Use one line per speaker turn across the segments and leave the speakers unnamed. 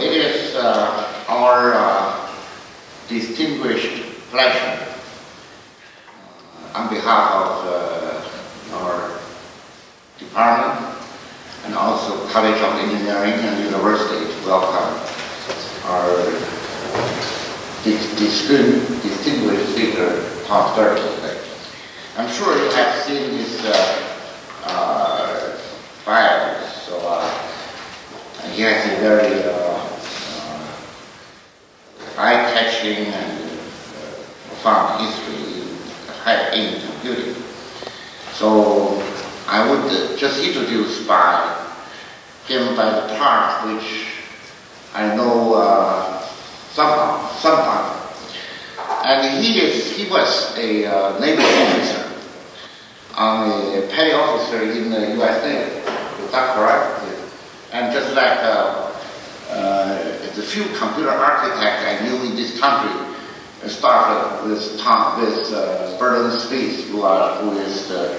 it is uh, our uh, distinguished pleasure uh, on behalf of our department and also College of Engineering and University to welcome our dis- dis- distinguished speaker, Tom. I'm sure you have seen his uh, uh, bio, so uh, he has a very eye-catching and uh, profound history in high-end computing. So I would uh, just introduce by him by the part which I know uh, somehow, somehow. And he is, he was a uh, naval officer, a petty officer in the U.S. Navy. Is that correct? And just like uh, few computer architects I knew in this country, started with Tom, with uh, Burton Smith, who, are, who is the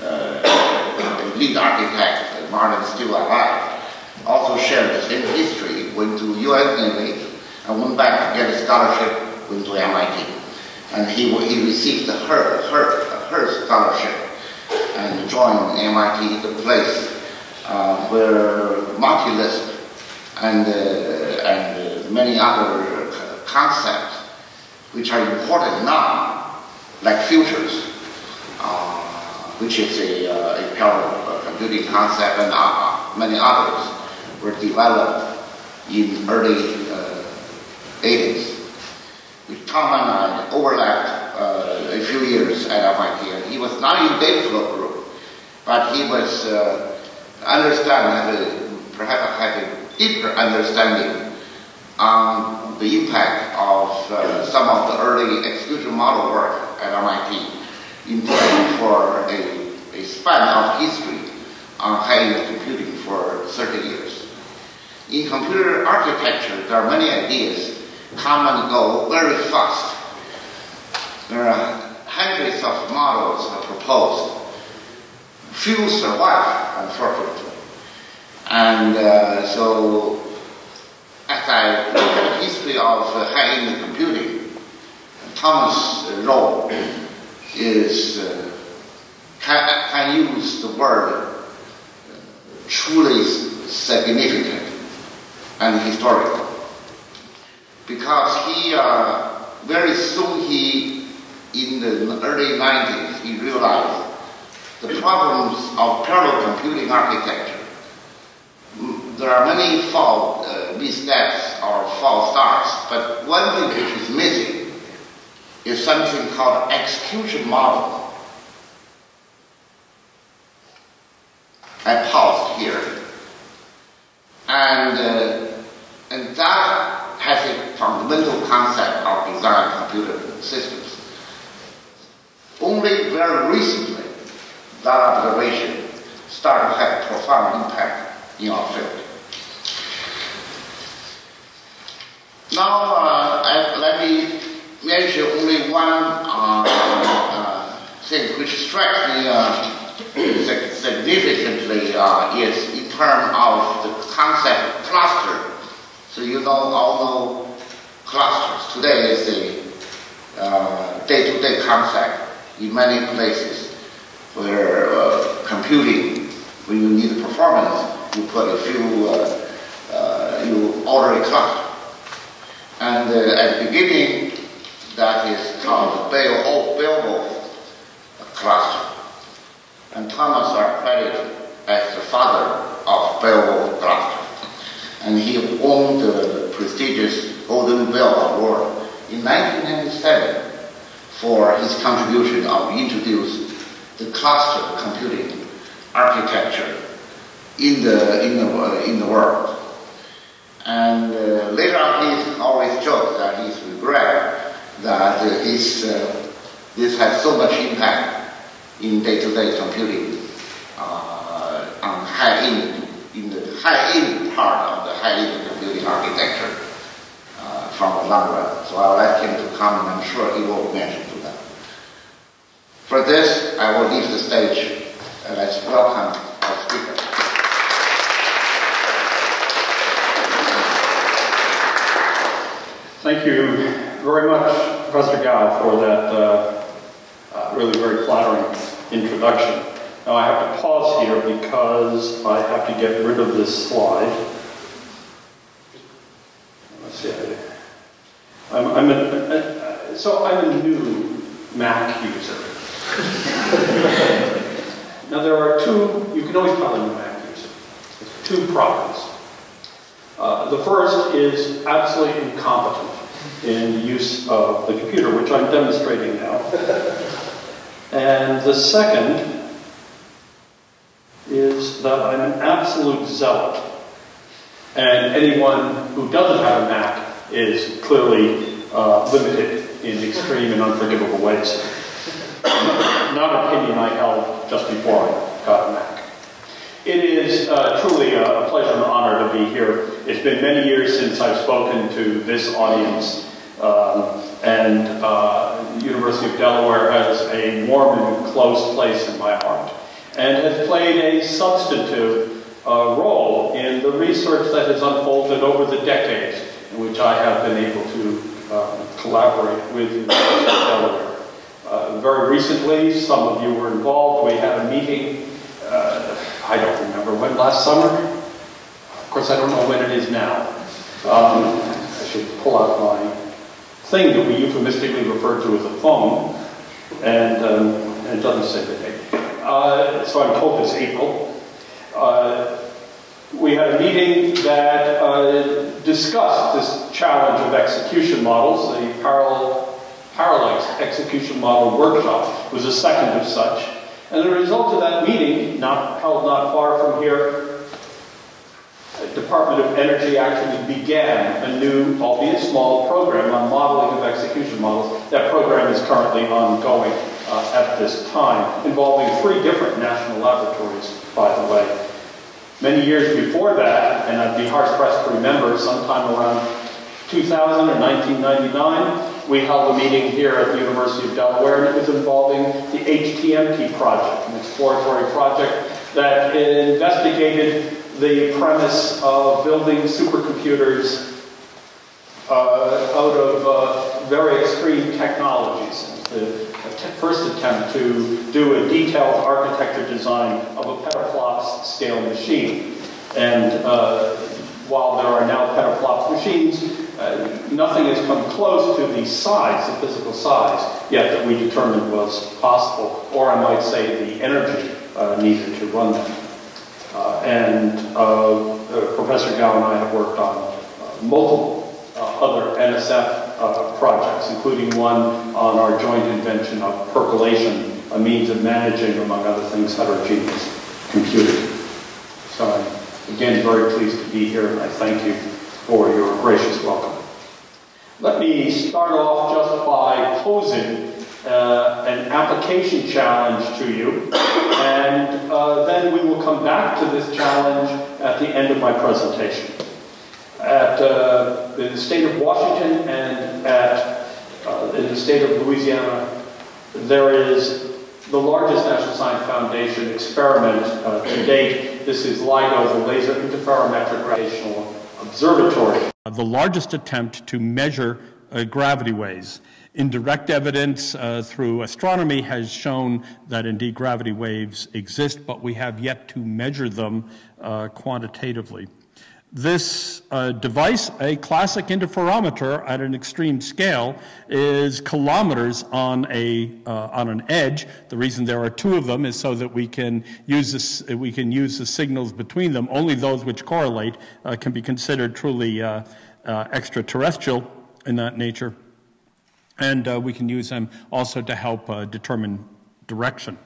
uh, lead architect, Martin still alive, also shared the same history, went to U.S. Navy, and went back to get a scholarship, went to MIT. And he, he received the her, her, her scholarship and joined MIT, the place uh, where multi-lisp and, uh, and uh, many other concepts which are important now, like futures, uh, which is a, uh, a parallel computing concept and uh, many others were developed in early 80s. With Tom and I overlapped uh, a few years at MIT, and he was not in Dataflow group, but he was uh, understand, had a, perhaps had a deeper understanding on the impact of uh, some of the early execution model work at MIT in planning for a, a span of history on high-end computing for 30 years. In computer architecture, there are many ideas come and go very fast. There are hundreds of models are proposed. Few survive, unfortunately. And uh, so, at the history of uh, high-end computing, Thomas' role is, uh, can, can use the word truly significant and historical because he uh, very soon he in the early 90s he realized the problems of parallel computing architecture. There are many false uh, missteps or false starts, but one thing which is missing is something called execution model. I paused here, and uh, and that has a fundamental concept of design computer systems. Only very recently, that observation started to have a profound impact in our field. Now, uh, I, let me mention only one uh, uh, thing which strikes me uh, significantly uh, is in terms of the concept cluster so you know, all know clusters. Today is a uh, day-to-day concept in many places where computing, when you need performance, you put a few, you order a cluster. And uh, at the beginning, that is called the Beowulf cluster. And Thomas are credited as the father of Beowulf cluster and he won the prestigious Gordon Bell Award in 1997 for his contribution of introducing the cluster computing architecture in the in the uh, in the world. And uh, later on, he always jokes that he's regret that uh, his uh, this has so much impact in day-to-day computing uh, on high-end in the high-end part of the high-end computing architecture uh, from the long run. So I'll ask him to come, and I'm sure he will mention to that. For this, I will leave the stage, and let's welcome our speaker.
Very much, Professor Gao, for that uh, uh, really very flattering introduction. Now I have to pause here because I have to get rid of this slide. Let's see. I'm, I'm a, so I'm a new Mac user. now there are two, you can always tell a Mac user. two problems. Uh, the first is absolutely incompetent in the use of the computer, which I'm demonstrating now. and the second is that I'm an absolute zealot. And anyone who doesn't have a Mac is clearly uh, limited in extreme and unforgivable ways. Not an opinion I held just before I got a Mac. It is uh, truly a, pleasure and honor to be here. It's been many years since I've spoken to this audience, um, and uh, University of Delaware has a warm and close place in my heart and has played a substantive uh, role in the research that has unfolded over the decades in which I have been able to uh, collaborate with University of Delaware. Uh, very recently, some of you were involved. We had a meeting, uh, I don't remember when, last summer? Of course, I don't know when it is now. Um, I should pull out my thing that we euphemistically refer to as a phone, and, um, and it doesn't say the date. Uh, so I'm told it's April. Uh, we had a meeting that uh, discussed this challenge of execution models. The parallel, parallel execution model workshop was a second of such. And the result of that meeting, not held not far from here, the Department of Energy actually began a new, albeit small, program on modeling of execution models. That program is currently ongoing uh, at this time, involving three different national laboratories, by the way. Many years before that, and I'd be hard-pressed to remember, sometime around 2000 or 1999, we held a meeting here at the University of Delaware, and it was involving the HTMT project, an exploratory project that investigated the premise of building supercomputers uh, out of uh, very extreme technologies. The first attempt to do a detailed architecture design of a petaflops scale machine. And uh, while there are now petaflops machines, uh, nothing has come close to the size, the physical size, yet that we determined was possible, or I might say the energy uh, needed to run them. Uh, and uh, uh, Professor Gao and I have worked on multiple other NSF uh, projects, including one on our joint invention of percolation, a means of managing, among other things, heterogeneous computing. So I'm again very pleased to be here, and I thank you for your gracious welcome. Let me start off just by posing uh, an application challenge to you, and uh, then we will come back to this challenge at the end of my presentation at uh, the state of Washington and at uh, in the state of Louisiana, there is the largest National Science Foundation experiment uh, to date. This is LIGO, the Laser Interferometric Gravitational Observatory.
The largest attempt to measure uh, gravity waves. Indirect evidence uh, through astronomy has shown that indeed gravity waves exist, but we have yet to measure them uh, quantitatively. This uh, device, a classic interferometer at an extreme scale, is kilometers on, a, uh, on an edge. The reason there are two of them is so that we can use, this, we can use the signals between them. Only those which correlate uh, can be considered truly uh, uh, extraterrestrial in that nature. And uh, we can use them also to help determine direction.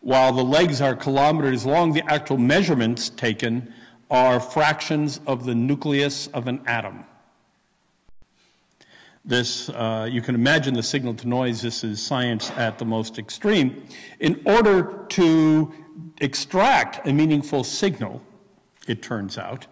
While the legs are kilometers long, the actual measurements taken are fractions of the nucleus of an atom. This, uh, you can imagine the signal to noise, this is science at the most extreme. In order to extract a meaningful signal, it turns out,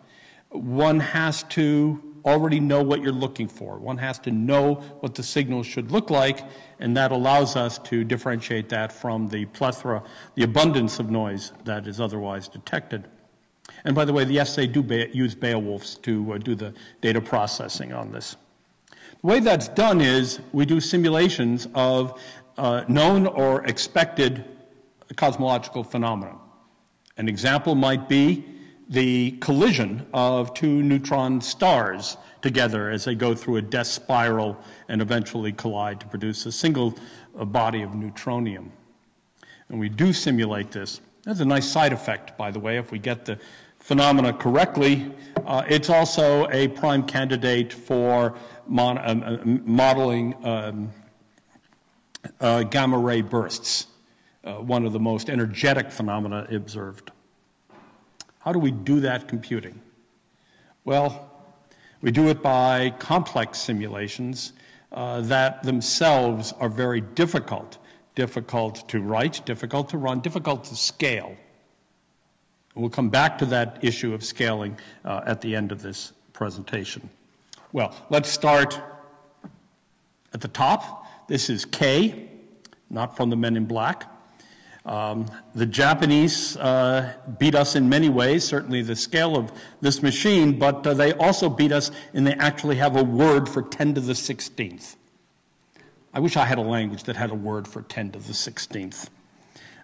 one has to already know what you're looking for. One has to know what the signal should look like, and that allows us to differentiate that from the plethora, the abundance of noise that is otherwise detected. And by the way, yes, they do use Beowulfs to uh, do the data processing on this.
The way that's done is we do simulations of uh, known or expected cosmological phenomena. An example might be the collision of two neutron stars together as they go through a death spiral and eventually collide to produce a single body of neutronium. And we do simulate this. That's a nice side effect, by the way, if we get the phenomena correctly. Uh, it's also a prime candidate for mon- um, uh, modeling um, uh, gamma ray bursts, uh, one of the most energetic phenomena observed. How do we do that computing? Well, we do it by complex simulations uh, that themselves are very difficult. Difficult to write, difficult to run, difficult to scale. We'll come back to that issue of scaling uh, at the end of this presentation. Well, let's start at the top. This is K, not from the Men in Black. Um, the Japanese uh, beat us in many ways, certainly the scale of this machine, but uh, they also beat us and they actually have a word for 10 to the 16th. I wish I had a language that had a word for 10 to the 16th.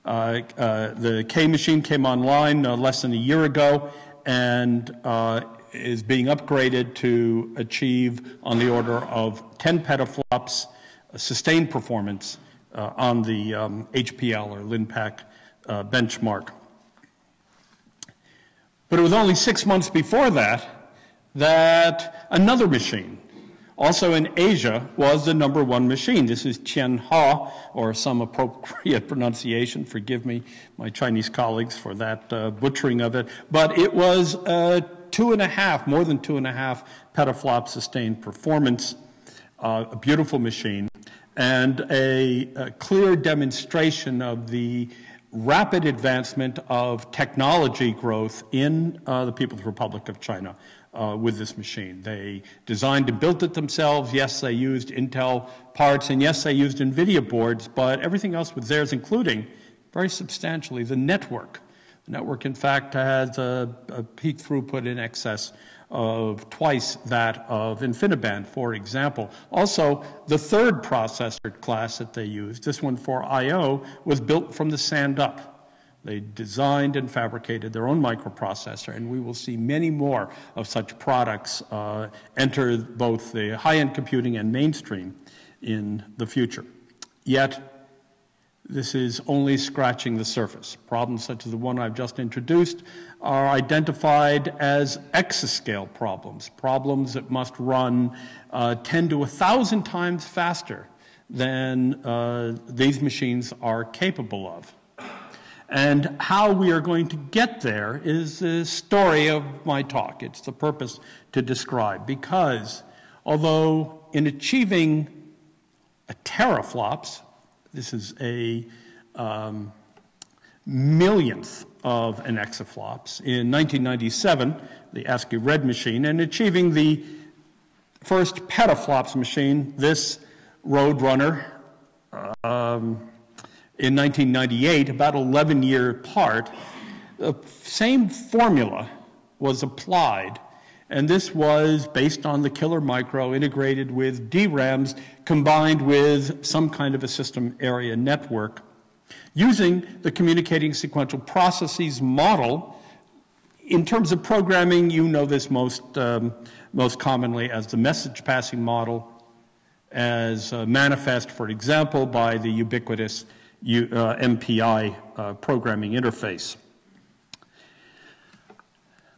Uh, uh, the K machine came online uh, less than a year ago and uh, is being upgraded to achieve on the order of 10 petaflops sustained performance uh, on the um, HPL or LINPACK uh, benchmark. But it was only six months before that that another machine, also in Asia, was the number one machine. This is Tianhe, or some appropriate pronunciation. Forgive me, my Chinese colleagues, for that uh, butchering of it. But it was uh, two and a half, more than two and a half petaflop sustained performance. Uh, a beautiful machine and a, a clear demonstration of the rapid advancement of technology growth in uh, the People's Republic of China uh, with this machine. They designed and built it themselves. Yes, they used Intel parts, and yes, they used NVIDIA boards, but everything else was theirs, including very substantially the network. The network, in fact, has a, a peak throughput in excess of twice that of InfiniBand, for example. Also, the third processor class that they used, this one for I.O., was built from the sand up. They designed and fabricated their own microprocessor, and we will see many more of such products uh, enter both the high-end computing and mainstream in the future. Yet, this is only scratching the surface. Problems such as the one I've just introduced are identified as exascale problems, problems that must run uh, 10 to 1,000 times faster than uh, these machines are capable of. And how we are going to get there is the story of my talk. It's the purpose to describe. Because although in achieving a teraflops, this is a um, millionth of an exaflops in 1997, the ASCI Red machine, and achieving the first petaflops machine, this Roadrunner, um, in 1998, about 11 year apart. The same formula was applied and this was based on the killer micro integrated with DRAMs combined with some kind of a system area network. Using the communicating sequential processes model, in terms of programming, you know this most, um, most commonly as the message passing model, as uh, manifest, for example, by the ubiquitous U, uh, MPI uh, programming interface.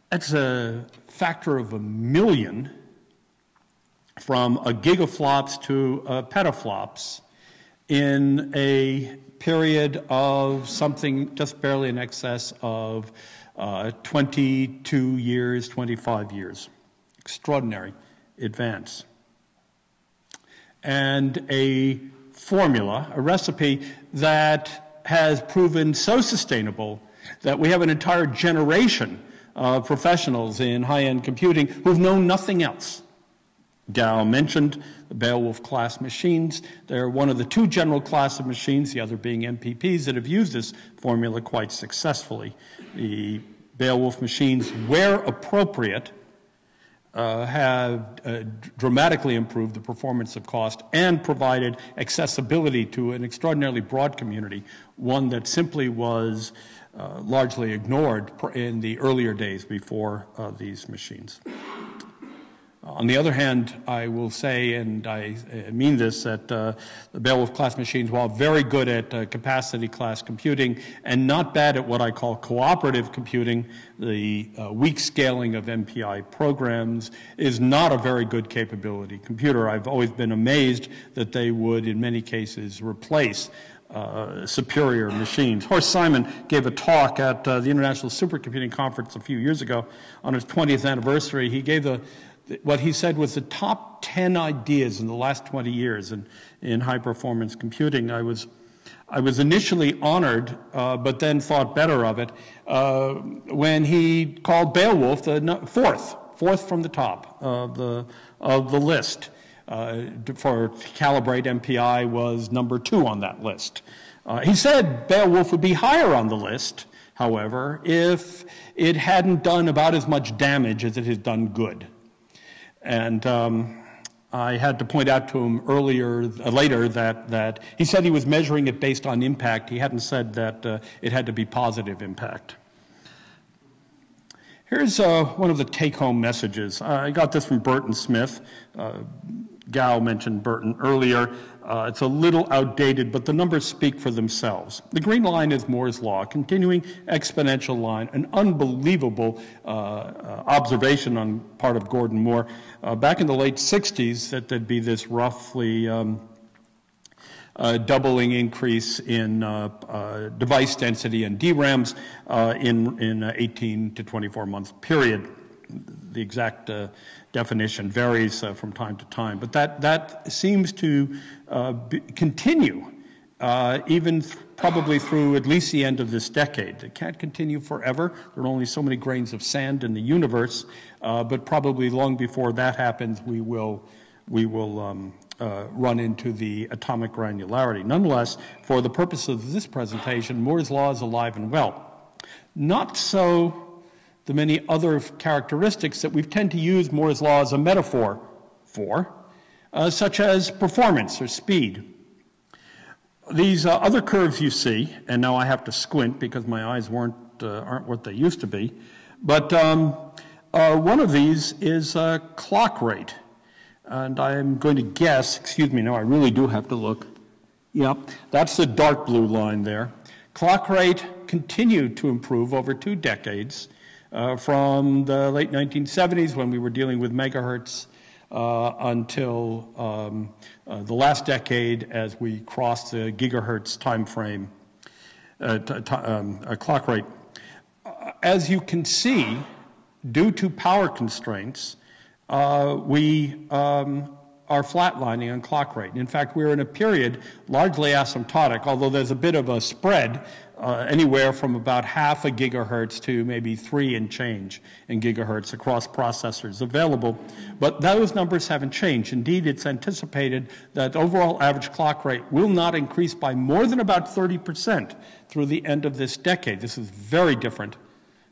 That's a factor of a million from a gigaflops to a petaflops in a period of something just barely in excess of uh, 22 years, 25 years. Extraordinary advance. And a formula, a recipe that has proven so sustainable that we have an entire generation of professionals in high-end computing who've known nothing else. Gao mentioned the Beowulf class machines. They're one of the two general class of machines, the other being MPPs, that have used this formula quite successfully. The Beowulf machines, where appropriate, uh, have uh, dramatically improved the performance of cost and provided accessibility to an extraordinarily broad community, one that simply was uh, largely ignored in the earlier days before uh, these machines. On the other hand, I will say, and I mean this, that uh, the Beowulf class machines, while very good at uh, capacity class computing and not bad at what I call cooperative computing, the uh, weak scaling of MPI programs is not a very good capability computer. I've always been amazed that they would, in many cases, replace uh, superior machines. Horst Simon gave a talk at uh, the International Supercomputing Conference a few years ago on its 20th anniversary. He gave the what he said was the top 10 ideas in the last 20 years in, in high performance computing. I was, I was initially honored, uh, but then thought better of it uh, when he called Beowulf the fourth, fourth from the top of the, of the list. Uh, for Calibrate MPI was number two on that list. Uh, he said Beowulf would be higher on the list, however, if it hadn't done about as much damage as it has done good. And um, I had to point out to him earlier, uh, later, that, that he said he was measuring it based on impact. He hadn't said that uh, it had to be positive impact. Here's uh, one of the take-home messages. I got this from Burton Smith. Uh, Gao mentioned Burton earlier. Uh, it's a little outdated, but the numbers speak for themselves. The green line is Moore's law, continuing exponential line, an unbelievable uh, uh, observation on part of Gordon Moore. Uh, back in the late 60s, that there'd be this roughly um, uh, doubling increase in uh, device density and DRAMs in in 18 to 24 month period. The exact definition varies uh, from time to time, but that, that seems to uh, continue uh, even th probably through at least the end of this decade. It can't continue forever. There are only so many grains of sand in the universe, uh, but probably long before that happens, we will, we will um, uh, run into the atomic granularity. Nonetheless, for the purpose of this presentation, Moore's law is alive and well. Not so the many other characteristics that we tend to use Moore's law as a metaphor for, uh, such as performance or speed. These uh, other curves you see, and now I have to squint because my eyes weren't, uh, aren't what they used to be, but um, uh, one of these is clock rate. And I'm going to guess, excuse me, no, I really do have to look. Yep, that's the dark blue line there. Clock rate continued to improve over two decades uh, from the late 1970s when we were dealing with megahertz uh, until um, uh, the last decade as we crossed the gigahertz time frame uh, um, clock rate. Uh, as you can see, due to power constraints, uh, we um, are flatlining on clock rate. In fact, we're in a period largely asymptotic, although there's a bit of a spread uh, anywhere from about half a gigahertz to maybe three and change in gigahertz across processors available. But those numbers haven't changed. Indeed, it's anticipated that overall average clock rate will not increase by more than about 30% through the end of this decade. This is very different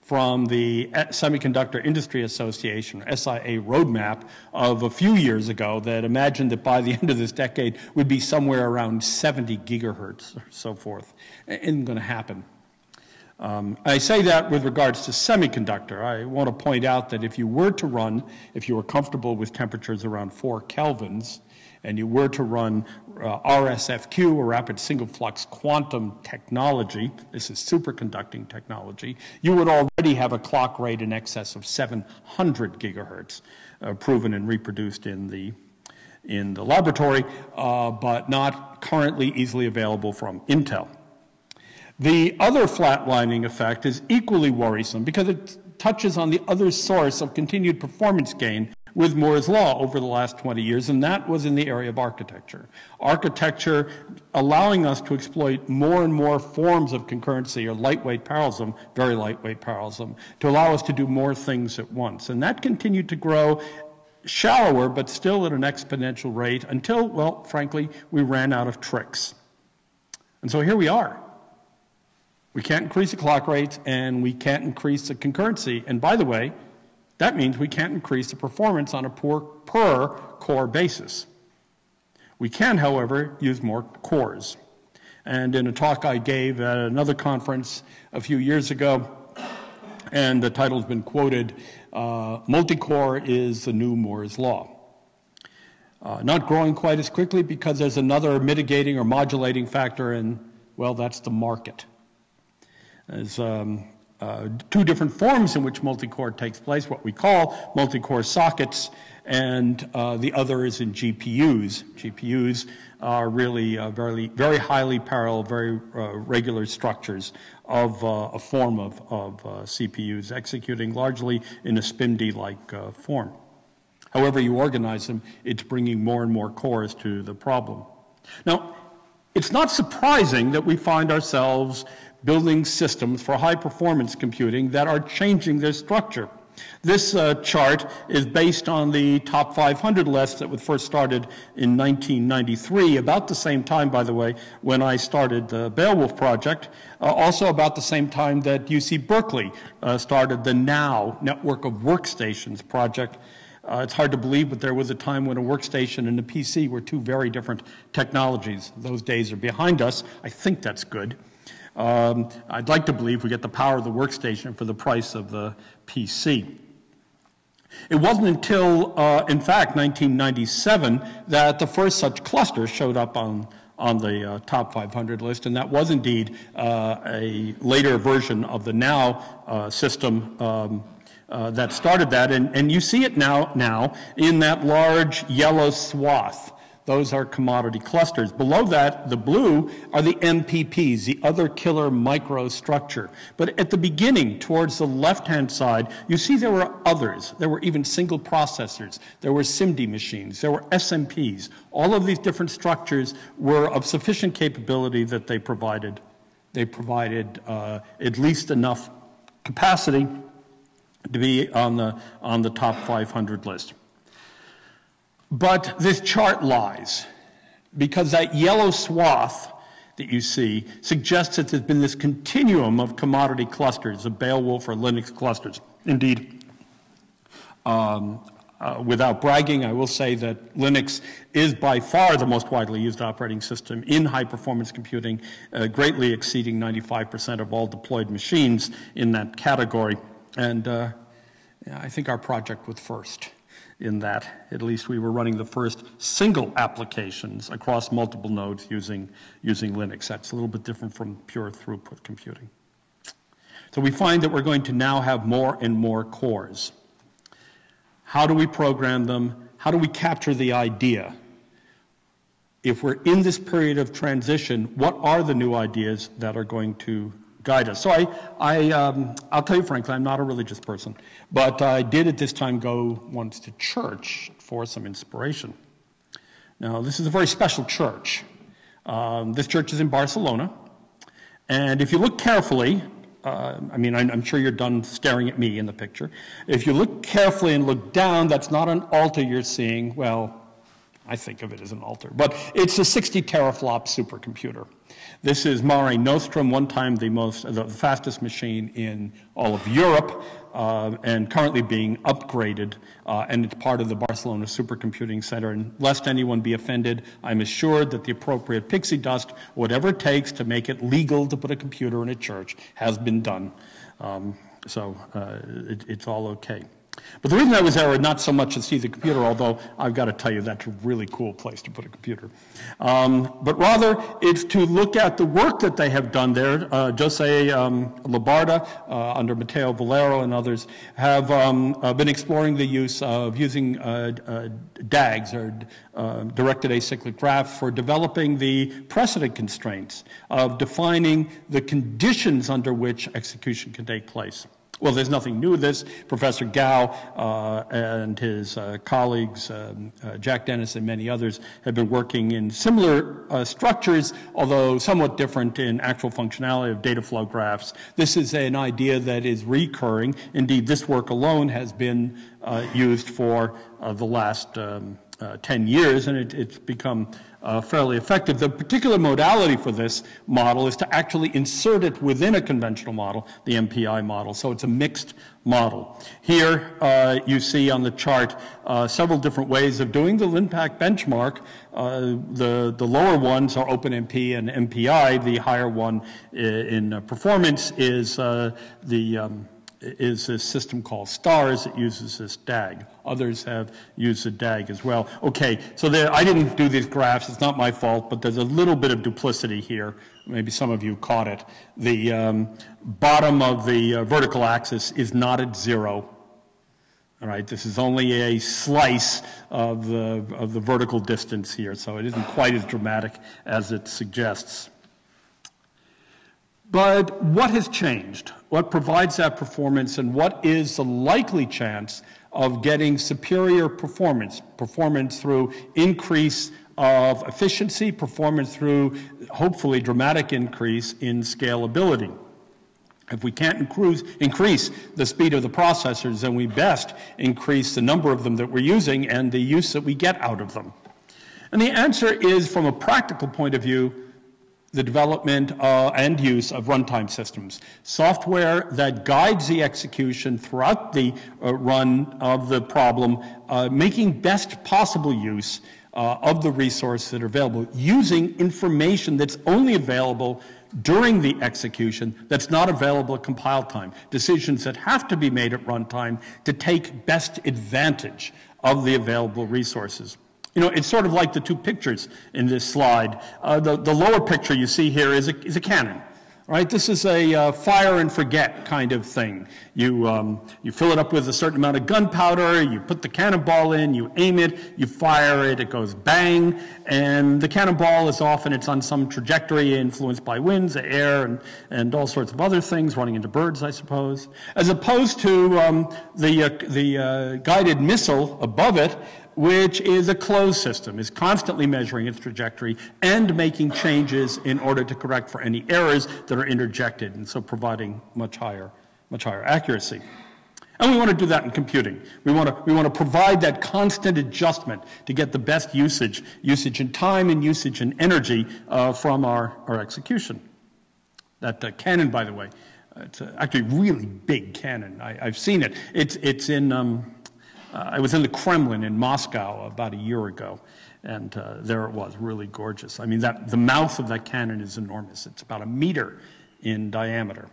from the Semiconductor Industry Association, SIA roadmap of a few years ago that imagined that by the end of this decade would be somewhere around 70 gigahertz or so forth. Isn't going to happen. Um, I say that with regards to semiconductor. I want to point out that if you were to run, if you were comfortable with temperatures around 4 kelvins, and you were to run uh, RSFQ, or rapid single flux quantum technology, this is superconducting technology, you would already have a clock rate in excess of 700 gigahertz, uh, proven and reproduced in the in the laboratory, uh, but not currently easily available from Intel. The other flatlining effect is equally worrisome because it touches on the other source of continued performance gain, with Moore's law over the last 20 years, and that was in the area of architecture. Architecture allowing us to exploit more and more forms of concurrency or lightweight parallelism, very lightweight parallelism, to allow us to do more things at once. And that continued to grow shallower, but still at an exponential rate until, well, frankly, we ran out of tricks. And so here we are. We can't increase the clock rates and we can't increase the concurrency. And by the way, That means we can't increase the performance on a per, per core basis. We can, however, use more cores. And in a talk I gave at another conference a few years ago, and the title's been quoted, uh, Multicore is the new Moore's Law. Uh, not growing quite as quickly because there's another mitigating or modulating factor, and well, that's the market. There's um, uh, two different forms in which multi-core takes place, what we call multi-core sockets, and uh, the other is in GPUs. GPUs are really uh, very, very highly parallel, very uh, regular structures of uh, a form of, of uh, CPUs, executing largely in a SPIMD-like form. However you organize them, it's bringing more and more cores to the problem. Now, it's not surprising that we find ourselves building systems for high performance computing that are changing their structure. This uh, chart is based on the top 500 list that was first started in 1993, about the same time, by the way, when I started the Beowulf project, uh, also about the same time that UC Berkeley uh, started the NOW Network of Workstations project. Uh, it's hard to believe, but there was a time when a workstation and a PC were two very different technologies. Those days are behind us. I think that's good. Um, I'd like to believe we get the power of the workstation for the price of the PC. It wasn't until, uh, in fact, 1997 that the first such cluster showed up on, on the uh, top 500 list, and that was indeed uh, a later version of the NOW uh, system um, uh, that started that. And, and you see it now, now in that large yellow swath those are commodity clusters. Below that, the blue, are the MPPs, the other killer microstructure. But at the beginning, towards the left-hand side, you see there were others. There were even single processors. There were SIMD machines. There were SMPs. All of these different structures were of sufficient capability that they provided. They provided uh, at least enough capacity to be on the, on the top 500 list. But this chart lies because that yellow swath that you see suggests that there's been this continuum of commodity clusters, of Beowulf or Linux clusters. Indeed, um, uh, without bragging, I will say that Linux is by far the most widely used operating system in high performance computing, uh, greatly exceeding 95% of all deployed machines in that category. And uh, I think our project was first in that at least we were running the first single applications across multiple nodes using, using Linux. That's a little bit different from pure throughput computing. So we find that we're going to now have more and more cores. How do we program them? How do we capture the idea? If we're in this period of transition, what are the new ideas that are going to guide us. So I, I, um, I'll tell you frankly, I'm not a religious person, but I did at this time go once to church for some inspiration. Now, this is a very special church. Um, this church is in Barcelona, and if you look carefully, uh, I mean, I'm, I'm, sure you're done staring at me in the picture. If you look carefully and look down, that's not an altar you're seeing. Well, I think of it as an altar, but it's a 60 teraflop supercomputer. This is Mare Nostrum, one time the most, the fastest machine in all of Europe, uh, and currently being upgraded, uh, and it's part of the Barcelona Supercomputing Center. And lest anyone be offended, I'm assured that the appropriate pixie dust, whatever it takes to make it legal to put a computer in a church, has been done. Um, so uh, it, it's all okay. But the reason I was there was not so much to see the computer, although I've got to tell you that's a really cool place to put a computer. Um, but rather, it's to look at the work that they have done there. Uh, Jose um, Labarta, uh, under Mateo Valero and others, have um, uh, been exploring the use of using uh, uh, DAGs, or uh, directed acyclic graph, for developing the precedent constraints of defining the conditions under which execution can take place. Well, there's nothing new with this. Professor Gao uh, and his uh, colleagues, um, uh, Jack Dennis and many others, have been working in similar uh, structures, although somewhat different in actual functionality of data flow graphs. This is an idea that is recurring. Indeed, this work alone has been uh, used for uh, the last um, uh, 10 years, and it, it's become uh, fairly effective. The particular modality for this model is to actually insert it within a conventional model, the MPI model. So it's a mixed model. Here uh, you see on the chart uh, several different ways of doing the LINPACK benchmark. Uh, the, the lower ones are OpenMP and MPI. The higher one in, in performance is uh, the um, is a system called StarSs that uses this DAG. Others have used the DAG as well. Okay, so there, I didn't do these graphs. It's not my fault, but there's a little bit of duplicity here. Maybe some of you caught it. The um, bottom of the uh, vertical axis is not at zero. All right, this is only a slice of the, of the vertical distance here, so it isn't quite as dramatic as it suggests. But what has changed? What provides that performance and what is the likely chance of getting superior performance? Performance through increase of efficiency, performance through hopefully dramatic increase in scalability. If we can't increase, increase, the speed of the processors, then we best increase the number of them that we're using and the use that we get out of them. And the answer is, from a practical point of view, the development uh, and use of runtime systems. Software that guides the execution throughout the uh, run of the problem, uh, making best possible use uh, of the resources that are available, using information that's only available during the execution that's not available at compile time, decisions that have to be made at runtime to take best advantage of the available resources. You know, it's sort of like the two pictures in this slide. Uh, the, the lower picture you see here is a, is a cannon. Right, this is a uh, fire and forget kind of thing. You, um, you fill it up with a certain amount of gunpowder, you put the cannonball in, you aim it, you fire it, it goes bang, and the cannonball is often, it's on some trajectory influenced by winds, air, and, and all sorts of other things, running into birds, I suppose. As opposed to um, the, uh, the uh, guided missile above it, which is a closed system, is constantly measuring its trajectory and making changes in order to correct for any errors that are interjected, and so providing much higher, much higher accuracy. And we want to do that in computing. We want to, we want to provide that constant adjustment to get the best usage, usage in time and usage in energy uh, from our, our execution. That uh, cannon, by the way, uh, it's actually really big cannon. I, have seen it. It's, it's in, um, uh, I was in the Kremlin in Moscow about a year ago, and uh, there it was, really gorgeous. I mean, that, the mouth of that cannon is enormous. It's about a meter in diameter.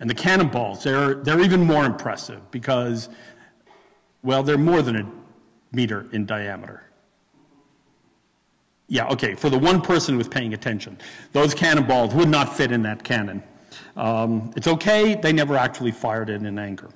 And the cannonballs, they're, they're even more impressive because, well, they're more than a meter in diameter. Yeah, okay, for the one person who was paying attention, those cannonballs would not fit in that cannon. Um, it's okay, they never actually fired it in anger.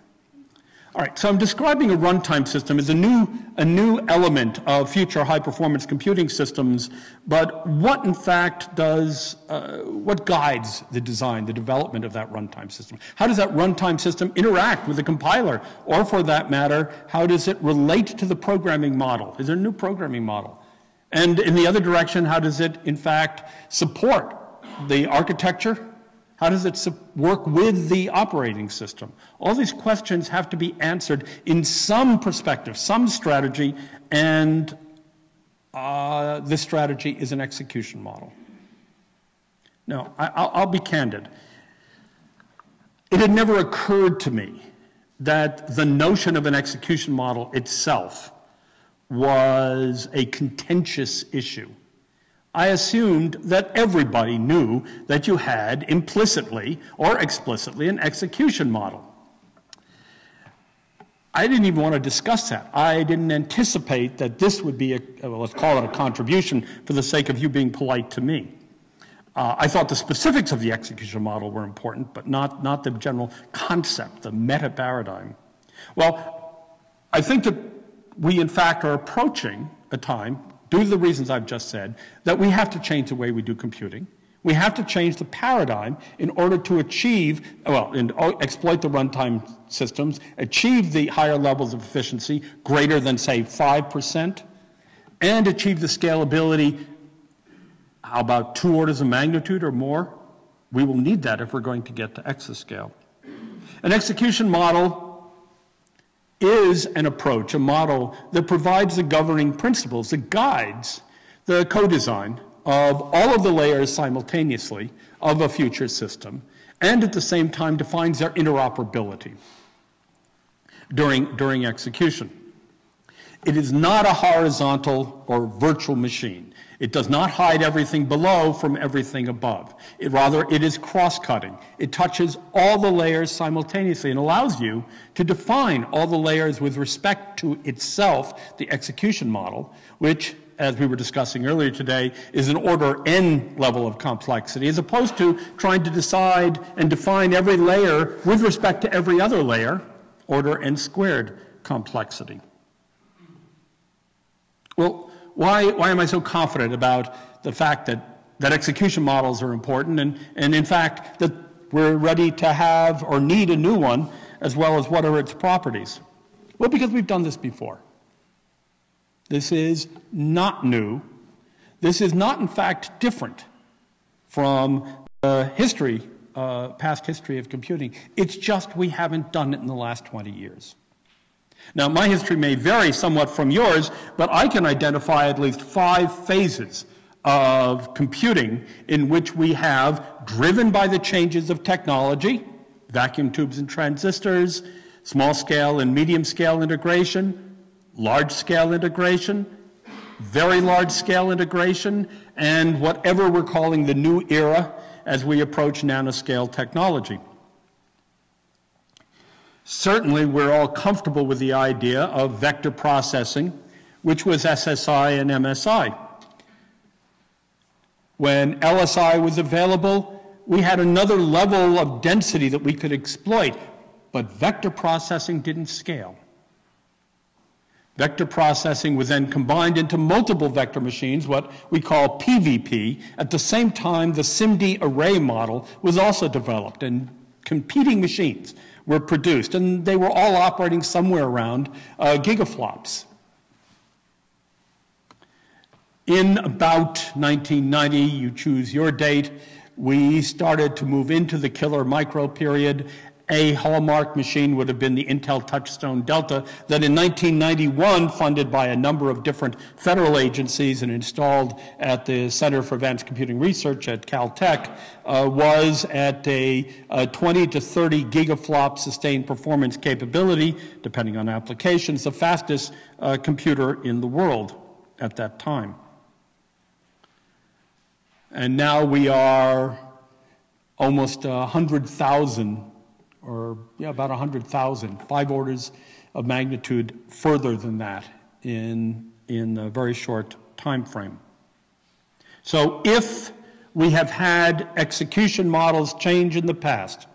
All right, so I'm describing a runtime system as a new, a new element of future high-performance computing systems, but what in fact does, uh, what guides the design, the development of that runtime system? How does that runtime system interact with the compiler? Or for that matter, how does it relate to the programming model? Is there a new programming model? And in the other direction, how does it in fact support the architecture how does it work with the operating system? All these questions have to be answered in some perspective, some strategy, and uh, this strategy is an execution model. Now, I, will be candid. It had never occurred to me that the notion of an execution model itself was a contentious issue. I assumed that everybody knew that you had implicitly or explicitly an execution model. I didn't even want to discuss that. I didn't anticipate that this would be a, well, let's call it a contribution for the sake of you being polite to me. Uh, I thought the specifics of the execution model were important, but not, not the general concept, the meta paradigm. Well, I think that we, in fact, are approaching a time due to the reasons I've just said, that we have to change the way we do computing. We have to change the paradigm in order to achieve, well, and oh, exploit the runtime systems, achieve the higher levels of efficiency, greater than, say, 5%, and achieve the scalability, how about two orders of magnitude or more? We will need that if we're going to get to exascale. An execution model is an approach, a model that provides the governing principles, that guides the co-design of all of the layers simultaneously of a future system, and at the same time defines their interoperability during, during execution. It is not a horizontal or virtual machine. It does not hide everything below from everything above. It, rather, it is cross-cutting. It touches all the layers simultaneously and allows you to define all the layers with respect to itself, the execution model, which, as we were discussing earlier today, is an order n level of complexity, as opposed to trying to decide and define every layer with respect to every other layer, order n squared complexity. Well, why, why am I so confident about the fact that, that execution models are important and, and in fact that we're ready to have or need a new one as well as what are its properties? Well, because we've done this before. This is not new. This is not, in fact, different from the history, uh, past history of computing. It's just we haven't done it in the last 20 years. Now, my history may vary somewhat from yours, but I can identify at least five phases of computing in which we have, driven by the changes of technology, vacuum tubes and transistors, small scale and medium scale integration, large scale integration, very large scale integration, and whatever we're calling the new era as we approach nanoscale technology. Certainly, we're all comfortable with the idea of vector processing, which was SSI and MSI. When LSI was available, we had another level of density that we could exploit, but vector processing didn't scale. Vector processing was then combined into multiple vector machines, what we call PVP. At the same time, the SIMD array model was also developed, and competing machines were produced, and they were all operating somewhere around uh, gigaflops. In about 1990, you choose your date, we started to move into the killer micro period, a hallmark machine would have been the Intel Touchstone Delta that in 1991, funded by a number of different federal agencies and installed at the Center for Advanced Computing Research at Caltech, uh, was at a, a 20 to 30 gigaflop sustained performance capability, depending on applications, the fastest uh, computer in the world at that time. And now we are almost 100,000 or yeah, about 100,000, five orders of magnitude further than that in, in a very short time frame. So if we have had execution models change in the past,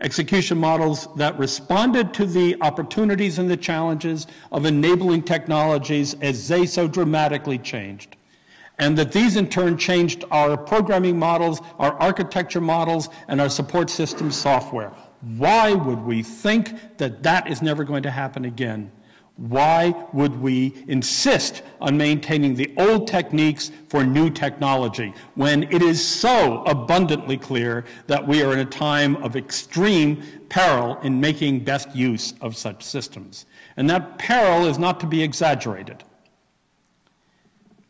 execution models that responded to the opportunities and the challenges of enabling technologies as they so dramatically changed. And that these in turn changed our programming models, our architecture models, and our support system software. Why would we think that that is never going to happen again? Why would we insist on maintaining the old techniques for new technology when it is so abundantly clear that we are in a time of extreme peril in making best use of such systems? And that peril is not to be exaggerated.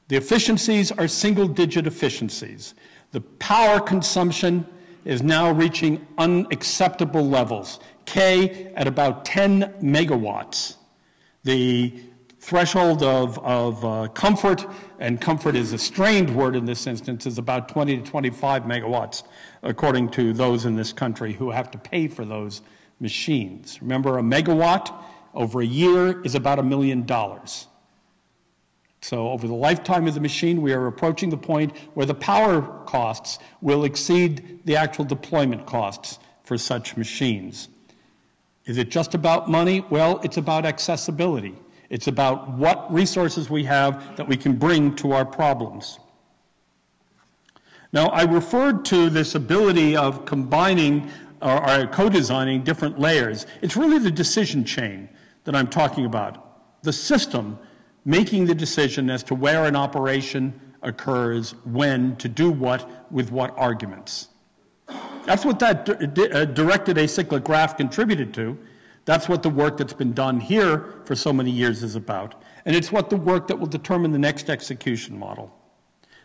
The efficiencies are single digit efficiencies. The power consumption is now reaching unacceptable levels. K at about 10 megawatts. The threshold of, of uh, comfort, and comfort is a strained word in this instance, is about 20 to 25 megawatts, according to those in this country who have to pay for those machines. Remember, a megawatt over a year is about a million dollars. So over the lifetime of the machine, we are approaching the point where the power costs will exceed the actual deployment costs for such machines. Is it just about money? Well, it's about accessibility. It's about what resources we have that we can bring to our problems. Now, I referred to this ability of combining or, or co-designing different layers. It's really the decision chain that I'm talking about. The system making the decision as to where an operation occurs, when, to do what, with what arguments. That's what that uh, directed acyclic graph contributed to. That's what the work that's been done here for so many years is about. And it's what the work that will determine the next execution model.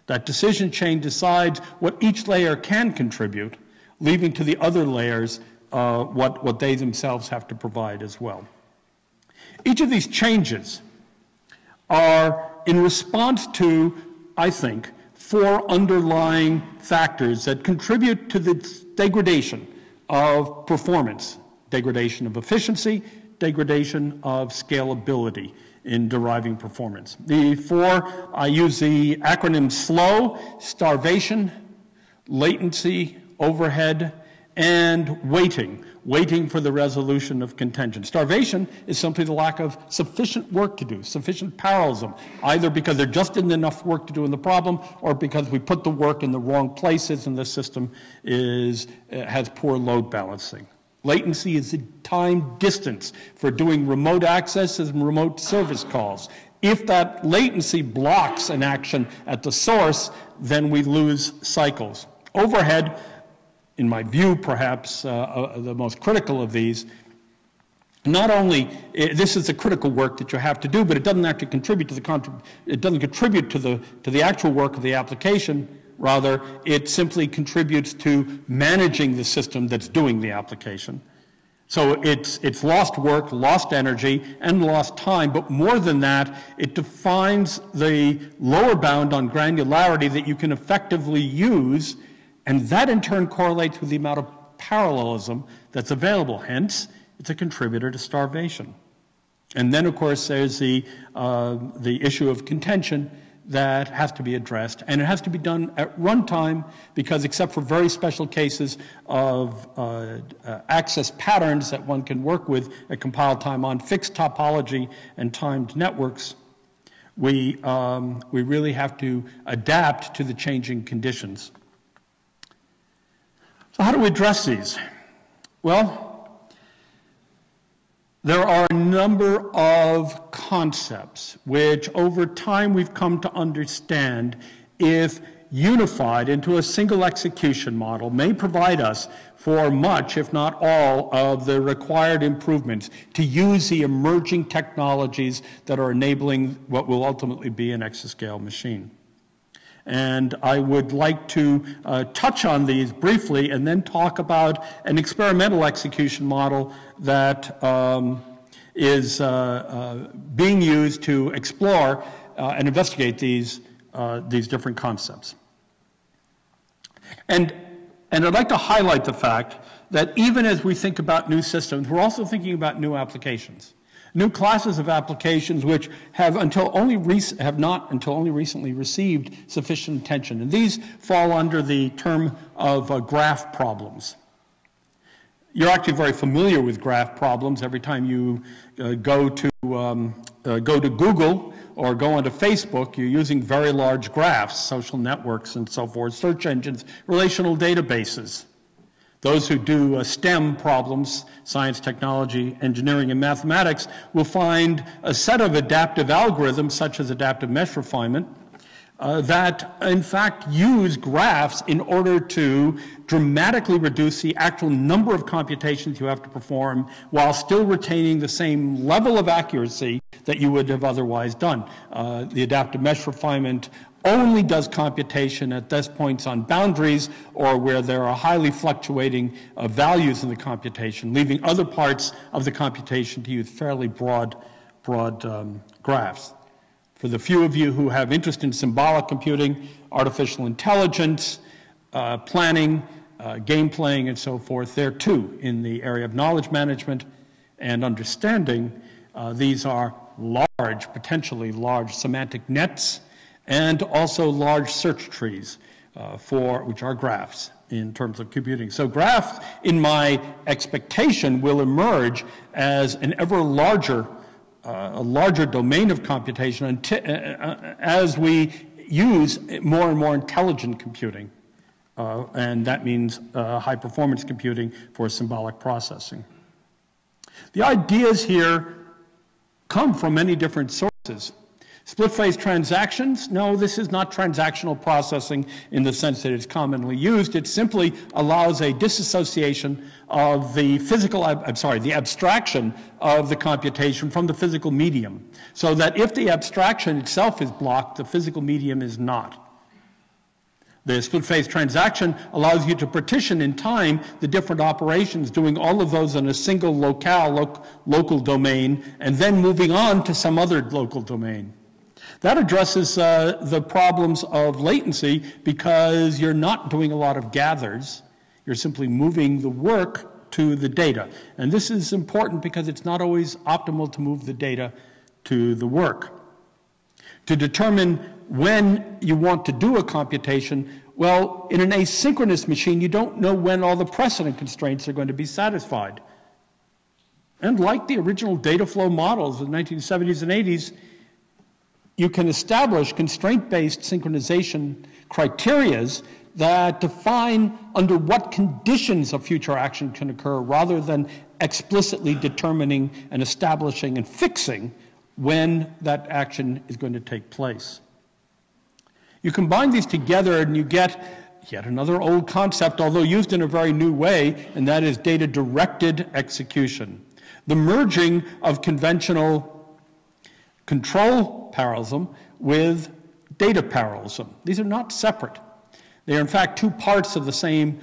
That decision chain decides what each layer can contribute, leaving to the other layers uh, what, what they themselves have to provide as well. Each of these changes are in response to, I think, four underlying factors that contribute to the degradation of performance, degradation of efficiency, degradation of scalability in deriving performance. The four, I use the acronym SLOW, starvation, latency, overhead, and waiting, waiting for the resolution of contention. Starvation is simply the lack of sufficient work to do, sufficient parallelism, either because there just isn't enough work to do in the problem or because we put the work in the wrong places and the system is, uh, has poor load balancing. Latency is the time distance for doing remote access and remote service calls. If that latency blocks an action at the source, then we lose cycles. Overhead in my view, perhaps uh, uh, the most critical of these. Not only it, this is the critical work that you have to do, but it doesn't actually contribute to the it doesn't contribute to the to the actual work of the application. Rather, it simply contributes to managing the system that's doing the application. So it's, it's lost work, lost energy, and lost time. But more than that, it defines the lower bound on granularity that you can effectively use and that in turn correlates with the amount of parallelism that's available. Hence, it's a contributor to starvation. And then, of course, there's the, uh, the issue of contention that has to be addressed. And it has to be done at runtime because, except for very special cases of uh, uh, access patterns that one can work with at compile time on fixed topology and timed networks, we, um, we really have to adapt to the changing conditions. So how do we address these? Well, there are a number of concepts which over time we've come to understand if unified into a single execution model may provide us for much, if not all, of the required improvements to use the emerging technologies that are enabling what will ultimately be an exascale machine. And I would like to uh, touch on these briefly and then talk about an experimental execution model that um, is uh, uh, being used to explore uh, and investigate these, uh, these different concepts. And, and I'd like to highlight the fact that even as we think about new systems, we're also thinking about new applications new classes of applications which have until only have not until only recently received sufficient attention. And these fall under the term of uh, graph problems. You're actually very familiar with graph problems. Every time you uh, go to um, uh, go to Google or go onto Facebook, you're using very large graphs, social networks and so forth, search engines, relational databases. Those who do uh, STEM problems, science, technology, engineering, and mathematics, will find a set of adaptive algorithms, such as adaptive mesh refinement, uh, that in fact use graphs in order to dramatically reduce the actual number of computations you have to perform while still retaining the same level of accuracy that you would have otherwise done. Uh, the adaptive mesh refinement only does computation at those points on boundaries or where there are highly fluctuating uh, values in the computation, leaving other parts of the computation to use fairly broad, broad um, graphs. For the few of you who have interest in symbolic computing, artificial intelligence, uh, planning, uh, game playing, and so forth, there too, in the area of knowledge management and understanding, uh, these are large, potentially large semantic nets and also large search trees uh, for, which are graphs in terms of computing. So graphs, in my expectation, will emerge as an ever larger, uh, a larger domain of computation uh, uh, as we use more and more intelligent computing. Uh, and that means uh, high performance computing for symbolic processing. The ideas here come from many different sources. Split phase transactions, no, this is not transactional processing in the sense that it's commonly used. It simply allows a disassociation of the physical, I'm sorry, the abstraction of the computation from the physical medium. So that if the abstraction itself is blocked, the physical medium is not. The split phase transaction allows you to partition in time the different operations, doing all of those in a single locale, lo local domain, and then moving on to some other local domain. That addresses uh, the problems of latency because you're not doing a lot of gathers. You're simply moving the work to the data. And this is important because it's not always optimal to move the data to the work. To determine when you want to do a computation, well, in an asynchronous machine, you don't know when all the precedent constraints are going to be satisfied. And like the original data flow models in the 1970s and 80s, you can establish constraint-based synchronization criterias that define under what conditions a future action can occur rather than explicitly determining and establishing and fixing when that action is going to take place. You combine these together and you get yet another old concept, although used in a very new way, and that is data-directed execution. The merging of conventional control parallelism with data parallelism. These are not separate. They are, in fact, two parts of the same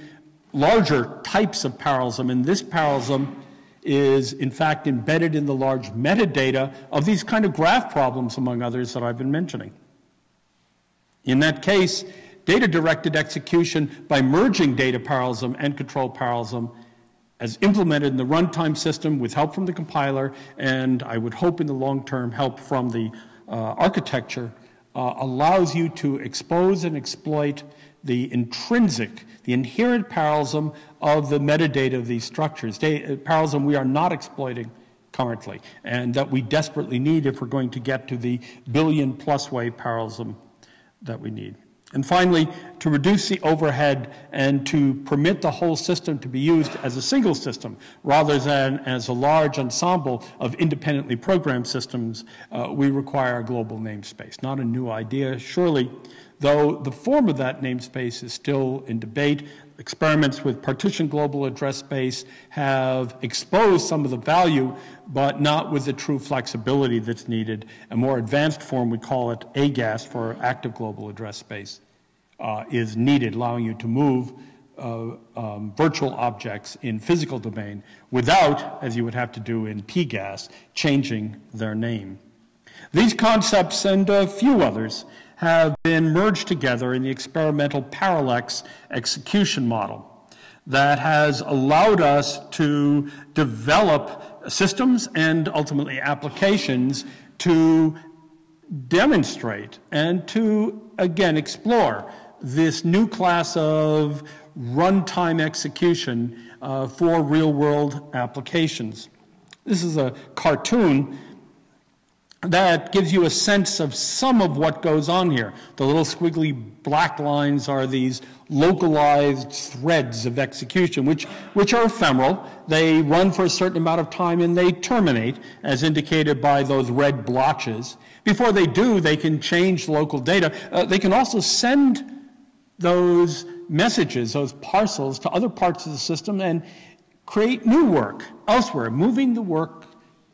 larger types of parallelism, and this parallelism is, in fact, embedded in the large metadata of these kind of graph problems, among others, that I've been mentioning. In that case, data-directed execution by merging data parallelism and control parallelism as implemented in the runtime system with help from the compiler, and I would hope in the long term help from the uh, architecture, uh, allows you to expose and exploit the intrinsic, the inherent parallelism of the metadata of these structures. Data, uh, parallelism we are not exploiting currently, and that we desperately need if we're going to get to the billion plus way parallelism that we need. And finally, to reduce the overhead and to permit the whole system to be used as a single system rather than as a large ensemble of independently programmed systems, uh, we require a global namespace. Not a new idea, surely, though the form of that namespace is still in debate. Experiments with partition global address space have exposed some of the value, but not with the true flexibility that's needed. A more advanced form, we call it AGAS for active global address space, uh, is needed, allowing you to move uh, um, virtual objects in physical domain without, as you would have to do in PGAS, changing their name. These concepts and a few others have been merged together in the experimental ParalleX execution model that has allowed us to develop systems and ultimately applications to demonstrate and to, again, explore this new class of runtime execution uh, for real world applications. This is a cartoon that gives you a sense of some of what goes on here. The little squiggly black lines are these localized threads of execution, which, which are ephemeral. They run for a certain amount of time and they terminate, as indicated by those red blotches. Before they do, they can change local data. Uh, they can also send those messages, those parcels, to other parts of the system and create new work elsewhere, moving the work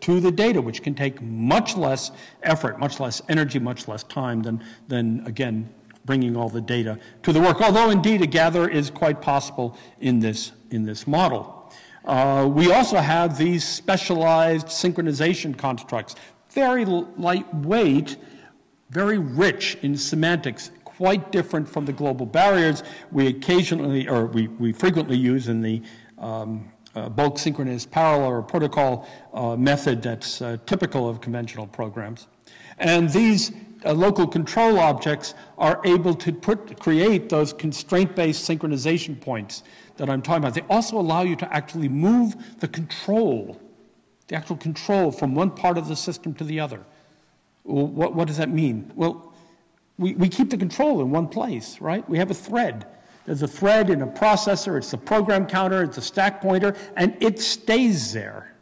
to the data, which can take much less effort, much less energy, much less time than, than again, bringing all the data to the work. Although indeed a gather is quite possible in this, in this model. Uh, we also have these specialized synchronization constructs, very lightweight, very rich in semantics, quite different from the global barriers we occasionally, or we, we frequently use in the um, uh, bulk synchronous parallel or protocol uh, method that's uh, typical of conventional programs. And these uh, local control objects are able to put, create those constraint-based synchronization points that I'm talking about. They also allow you to actually move the control, the actual control from one part of the system to the other. Well, what, what does that mean? Well, we, we keep the control in one place, right? We have a thread. There's a thread in a processor, it's the program counter, it's a stack pointer, and it stays there.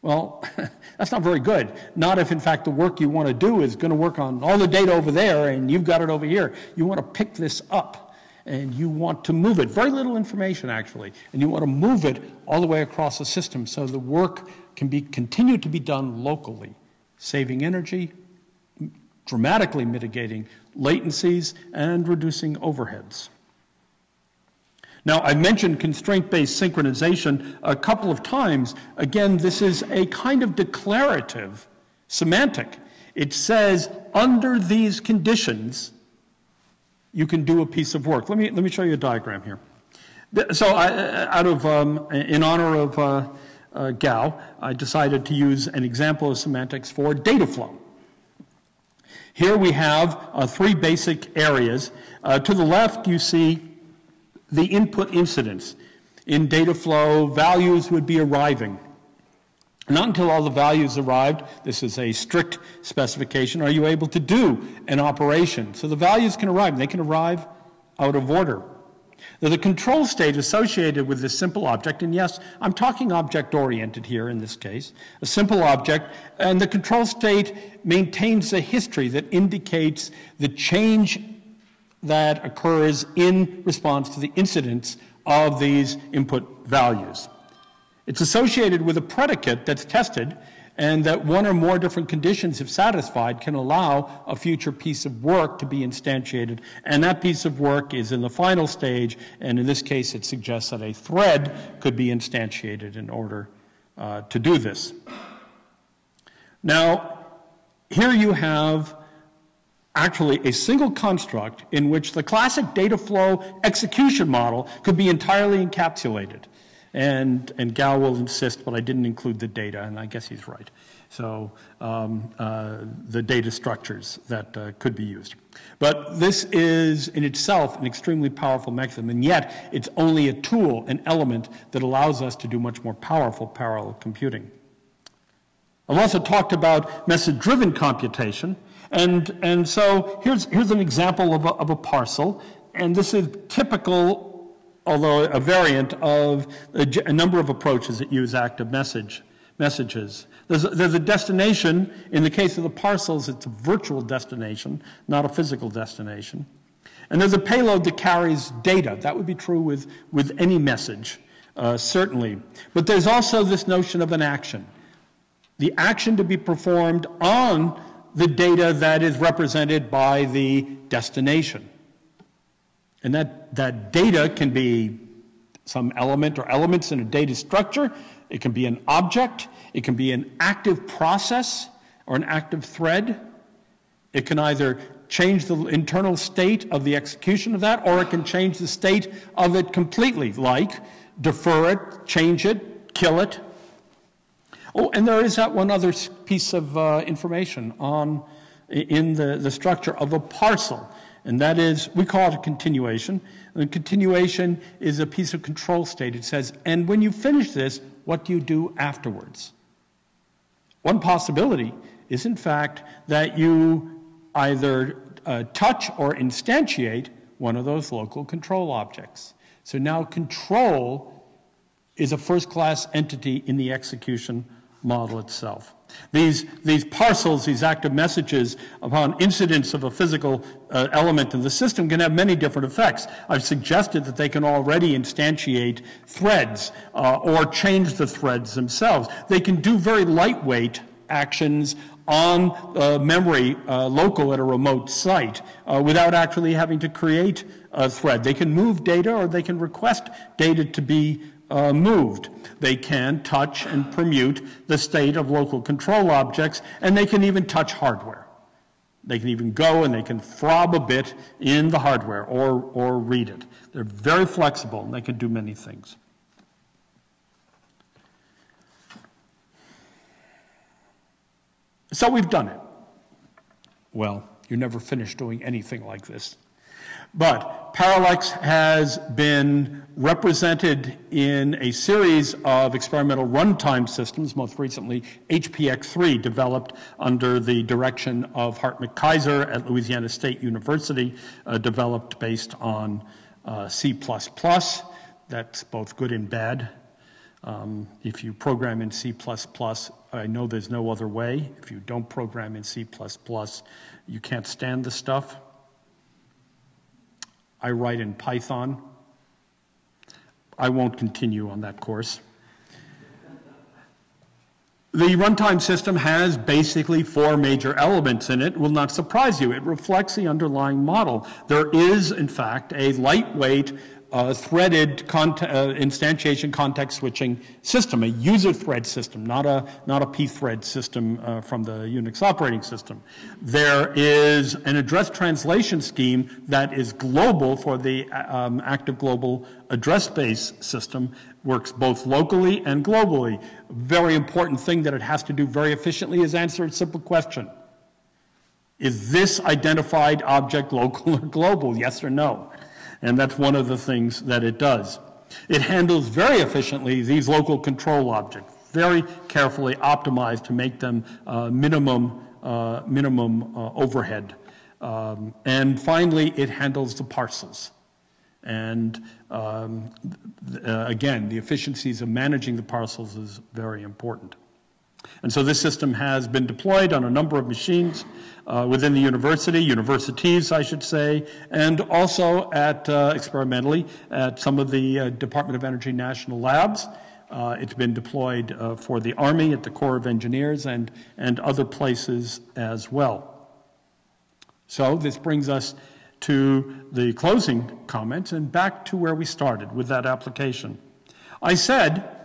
Well, that's not very good. Not if, in fact, the work you want to do is going to work on all the data over there and you've got it over here. You want to pick this up and you want to move it. Very little information, actually. And you want to move it all the way across the system so the work can be continued to be done locally, saving energy, dramatically mitigating latencies, and reducing overheads. Now, I mentioned constraint-based synchronization a couple of times. Again, this is a kind of declarative semantic. It says, under these conditions, you can do a piece of work. Let me, let me show you a diagram here. So I, out of, um, in honor of uh, uh, Gao, I decided to use an example of semantics for data flow. Here we have uh, three basic areas. Uh, to the left, you see the input incidence. In data flow, values would be arriving. Not until all the values arrived, this is a strict specification, are you able to do an operation. So the values can arrive, they can arrive out of order. Now, the control state associated with this simple object, and yes, I'm talking object oriented here in this case, a simple object, and the control state maintains a history that indicates the change that occurs in response to the incidence of these input values. It's associated with a predicate that's tested and that one or more different conditions, if satisfied, can allow a future piece of work to be instantiated. And that piece of work is in the final stage, and in this case, it suggests that a thread could be instantiated in order uh, to do this. Now, here you have actually a single construct in which the classic data flow execution model could be entirely encapsulated. And, and Gao will insist, but I didn't include the data, and I guess he's right. So um, uh, the data structures that uh, could be used. But this is in itself an extremely powerful mechanism, and yet it's only a tool, an element that allows us to do much more powerful parallel computing. I've also talked about message-driven computation, and, and so here's, here's an example of a, of a parcel, and this is typical, although a variant, of a, a number of approaches that use active message, messages. There's a, there's a destination. In the case of the parcels, it's a virtual destination, not a physical destination. And there's a payload that carries data. That would be true with, with any message, uh, certainly. But there's also this notion of an action. The action to be performed on the data that is represented by the destination. And that, that data can be some element or elements in a data structure. It can be an object. It can be an active process or an active thread. It can either change the internal state of the execution of that, or it can change the state of it completely, like defer it, change it, kill it, Oh, and there is that one other piece of uh, information on in the, the structure of a parcel, and that is, we call it a continuation. And a continuation is a piece of control state. It says, and when you finish this, what do you do afterwards? One possibility is, in fact, that you either uh, touch or instantiate one of those local control objects. So now control is a first class entity in the execution model itself. These, these parcels, these active messages upon incidence of a physical uh, element in the system can have many different effects. I've suggested that they can already instantiate threads uh, or change the threads themselves. They can do very lightweight actions on uh, memory uh, local at a remote site uh, without actually having to create a thread. They can move data or they can request data to be uh, moved. They can touch and permute the state of local control objects, and they can even touch hardware. They can even go and they can throb a bit in the hardware or, or read it. They're very flexible and they can do many things. So we've done it. Well, you're never finished doing anything like this. But ParalleX has been represented in a series of experimental runtime systems, most recently HPX3, developed under the direction of Hartmut Kaiser at Louisiana State University, uh, developed based on uh, C++. That's both good and bad. Um, if you program in C++, I know there's no other way. If you don't program in C++, you can't stand the stuff. I write in Python. I won't continue on that course. The runtime system has basically four major elements in it. Will not surprise you. It reflects the underlying model. There is, in fact, a lightweight uh, threaded cont uh, instantiation context switching system, a user thread system, not a, not a pthread system uh, from the Unix operating system. There is an address translation scheme that is global for the um, active global address space system, works both locally and globally. Very important thing that it has to do very efficiently is answer a simple question. Is this identified object local or global, yes or no? And that's one of the things that it does. It handles very efficiently these local control objects, very carefully optimized to make them uh, minimum, uh, minimum uh, overhead. Um, and finally, it handles the parcels. And um, uh, again, the efficiencies of managing the parcels is very important. And so this system has been deployed on a number of machines uh, within the university, universities, I should say, and also at uh, experimentally at some of the uh, Department of Energy national labs. Uh, it's been deployed uh, for the Army at the Corps of Engineers and, and other places as well. So this brings us to the closing comments and back to where we started with that application. I said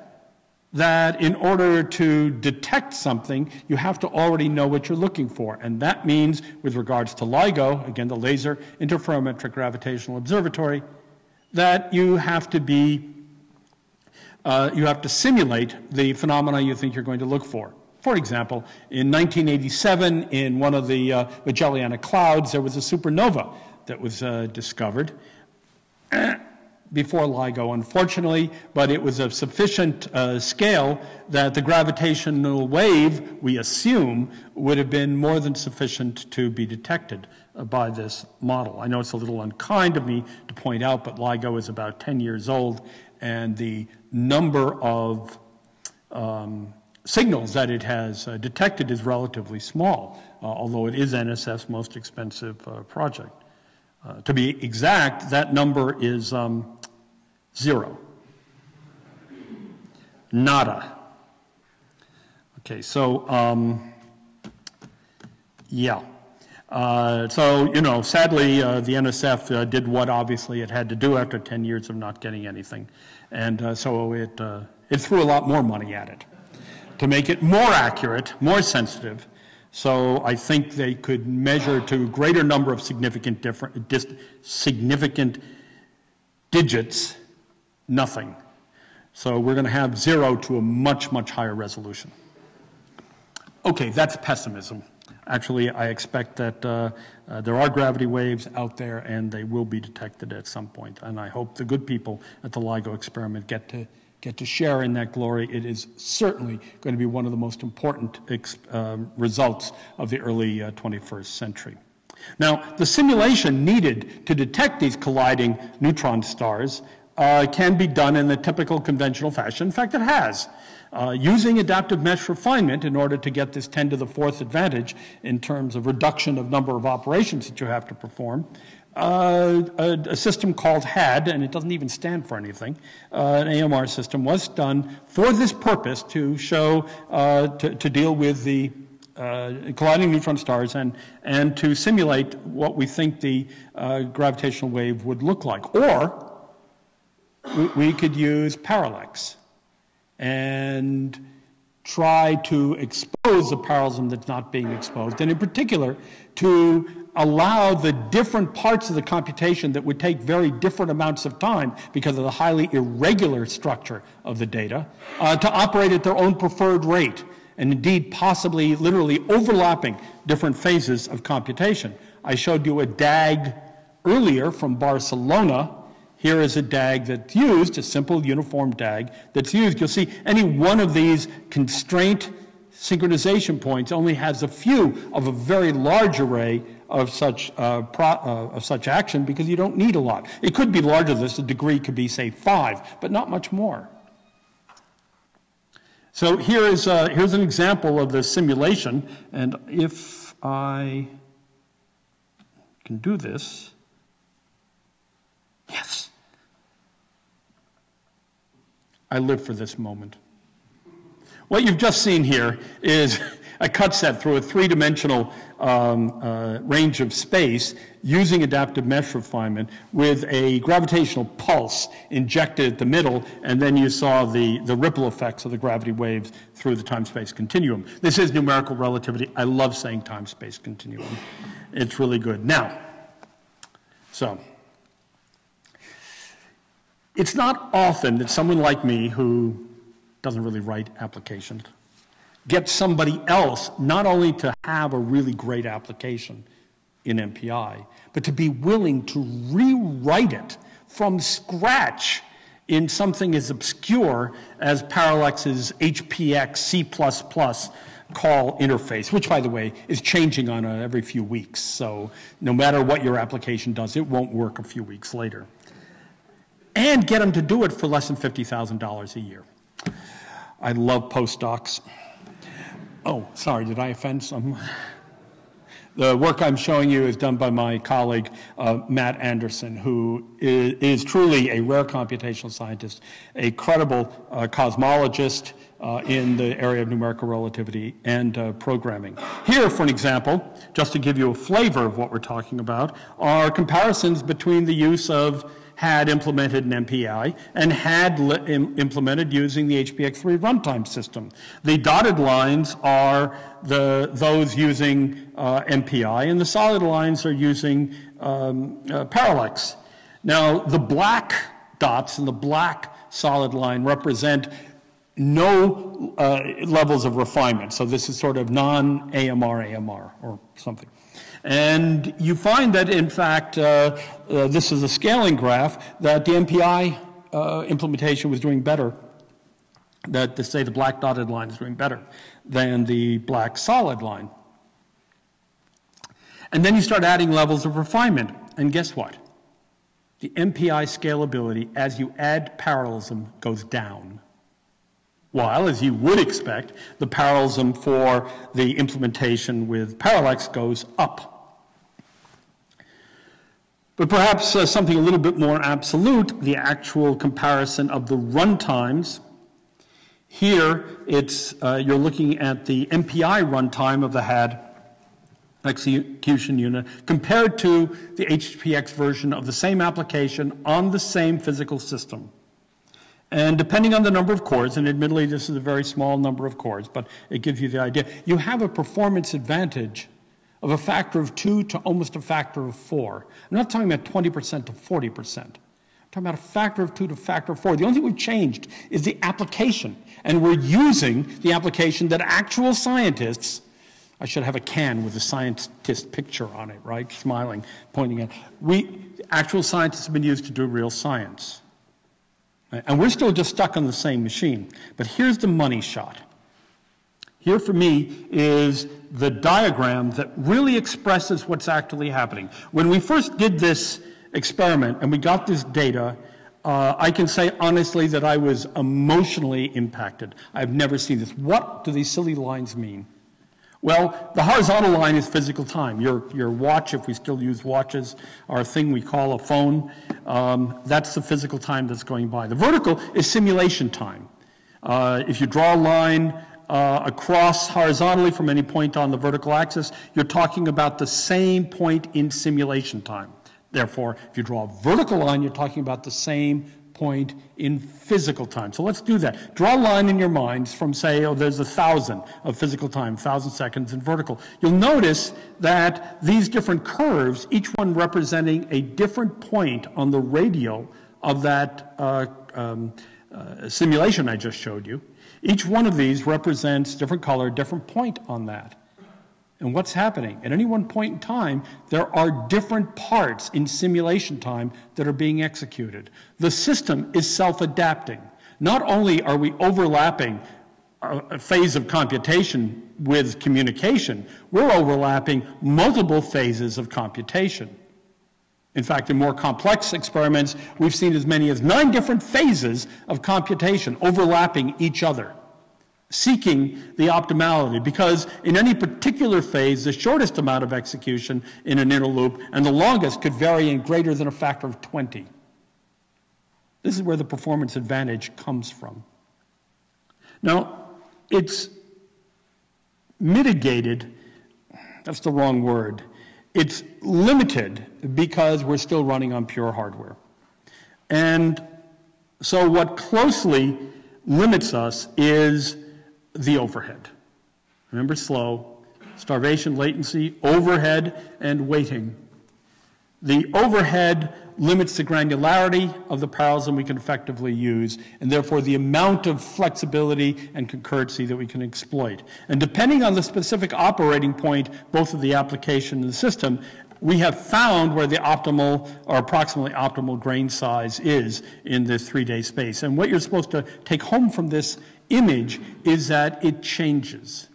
that in order to detect something, you have to already know what you're looking for. And that means, with regards to LIGO, again, the Laser Interferometric Gravitational Observatory, that you have to be, uh, you have to simulate the phenomena you think you're going to look for. For example, in 1987, in one of the uh, Magellanic clouds, there was a supernova that was uh, discovered before LIGO, unfortunately, but it was of sufficient uh, scale that the gravitational wave, we assume, would have been more than sufficient to be detected uh, by this model. I know it's a little unkind of me to point out, but LIGO is about 10 years old, and the number of um, signals that it has uh, detected is relatively small, uh, although it is NSF's most expensive uh, project. Uh, to be exact, that number is um, zero. Nada. Okay, so, um, yeah. Uh, so, you know, sadly, uh, the NSF uh, did what obviously it had to do after 10 years of not getting anything. And uh, so it, uh, it threw a lot more money at it to make it more accurate, more sensitive, so I think they could measure to a greater number of significant, different, significant digits, nothing. So we're going to have zero to a much, much higher resolution. Okay, that's pessimism. Actually, I expect that uh, uh, there are gravity waves out there and they will be detected at some point. And I hope the good people at the LIGO experiment get to get to share in that glory. It is certainly going to be one of the most important um, results of the early uh, 21st century. Now, the simulation needed to detect these colliding neutron stars uh, can be done in the typical conventional fashion. In fact, it has. Uh, using adaptive mesh refinement in order to get this 10 to the fourth advantage in terms of reduction of number of operations that you have to perform, uh, a, a, system called HAD, and it doesn't even stand for anything, uh, an AMR system was done for this purpose to show, uh, to, to, deal with the uh, colliding neutron stars and, and to simulate what we think the uh, gravitational wave would look like. Or we, we could use ParalleX and try to expose the parallelism that's not being exposed, and in particular, to allow the different parts of the computation that would take very different amounts of time because of the highly irregular structure of the data uh, to operate at their own preferred rate, and indeed possibly literally overlapping different phases of computation. I showed you a DAG earlier from Barcelona here is a DAG that's used, a simple uniform DAG that's used. You'll see any one of these constraint synchronization points only has a few of a very large array of such, uh, pro, uh, of such action because you don't need a lot. It could be larger than this, the degree could be, say, five, but not much more. So here is uh, here's an example of the simulation, and if I can do this, yes, I live for this moment. What you've just seen here is a cut set through a three-dimensional um, uh, range of space using adaptive mesh refinement with a gravitational pulse injected at the middle, and then you saw the, the ripple effects of the gravity waves through the time-space continuum. This is numerical relativity. I love saying time-space continuum. It's really good. Now, so, it's not often that someone like me who doesn't really write applications gets somebody else not only to have a really great application in MPI, but to be willing to rewrite it from scratch in something as obscure as ParalleX's HPX C++ call interface, which, by the way, is changing on every few weeks. So no matter what your application does, it won't work a few weeks later. And get them to do it for less than $50,000 a year. I love postdocs. Oh, sorry, did I offend someone? The work I'm showing you is done by my colleague, uh, Matt Anderson, who is, is, truly a rare computational scientist, a credible uh, cosmologist uh, in the area of numerical relativity and uh, programming. Here, for an example, just to give you a flavor of what we're talking about, are comparisons between the use of HAD implemented an MPI and HAD Im implemented using the HPX3 runtime system. The dotted lines are the, those using uh, MPI, and the solid lines are using um, uh, ParalleX. Now, the black dots and the black solid line represent no uh, levels of refinement. So this is sort of non-AMR AMR or something. And you find that, in fact, uh, uh, this is a scaling graph, that the MPI uh, implementation was doing better, that, to say, the black dotted line is doing better than the black solid line. And then you start adding levels of refinement. And guess what? The MPI scalability, as you add parallelism, goes down. While, as you would expect, the parallelism for the implementation with ParalleX goes up. But perhaps uh, something a little bit more absolute, the actual comparison of the runtimes. Here, it's, uh, you're looking at the MPI runtime of the HAD execution unit compared to the HPX version of the same application on the same physical system. And depending on the number of cores, and admittedly this is a very small number of cores, but it gives you the idea, you have a performance advantage of a factor of two to almost a factor of four. I'm not talking about 20% to 40%. I'm talking about a factor of two to factor of four. The only thing we've changed is the application. And we're using the application that actual scientists, I should have a can with a scientist picture on it, right? Smiling, pointing at. We, actual scientists have been used to do real science. And we're still just stuck on the same machine. But here's the money shot. Here for me is the diagram that really expresses what's actually happening. When we first did this experiment and we got this data, uh, I can say honestly that I was emotionally impacted. I've never seen this. What do these silly lines mean? Well, the horizontal line is physical time. Your, your watch, if we still use watches, our thing we call a phone, um, that's the physical time that's going by. The vertical is simulation time. Uh, if you draw a line uh, across horizontally from any point on the vertical axis, you're talking about the same point in simulation time. Therefore, if you draw a vertical line, you're talking about the same point in physical time. So let's do that. Draw a line in your minds from, say, oh, there's a thousand of physical time, thousand seconds in vertical. You'll notice that these different curves, each one representing a different point on the radial of that uh, um, uh, simulation I just showed you, each one of these represents different color, different point on that. And what's happening? At any one point in time, there are different parts in simulation time that are being executed. The system is self-adapting. Not only are we overlapping a phase of computation with communication, we're overlapping multiple phases of computation. In fact, in more complex experiments, we've seen as many as nine different phases of computation overlapping each other. seeking the optimality because in any particular phase, the shortest amount of execution in an inner loop and the longest could vary in greater than a factor of 20. This is where the performance advantage comes from. Now, it's mitigated, that's the wrong word. It's limited because we're still running on pure hardware. And so what closely limits us is the overhead. Remember slow, starvation, latency, overhead, and waiting. The overhead limits the granularity of the parallelism we can effectively use, and therefore the amount of flexibility and concurrency that we can exploit. And depending on the specific operating point, both of the application and the system, we have found where the optimal or approximately optimal grain size is in this three-day space. And what you're supposed to take home from this image is that it changes.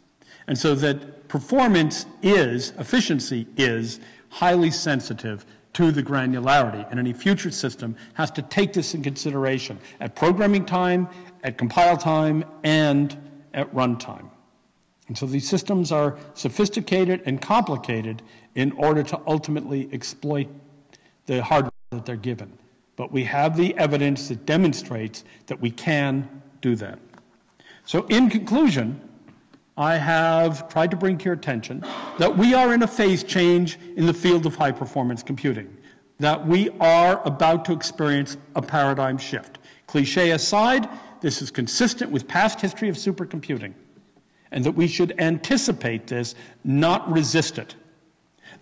And so that performance is, efficiency is, highly sensitive to the granularity. And any future system has to take this in consideration at programming time, at compile time, and at runtime. And so these systems are sophisticated and complicated in order to ultimately exploit the hardware that they're given. But we have the evidence that demonstrates that we can do that. So, in conclusion, I have tried to bring to your attention that we are in a phase change in the field of high performance computing, that we are about to experience a paradigm shift. Cliche aside, this is consistent with past history of supercomputing, and that we should anticipate this, not resist it.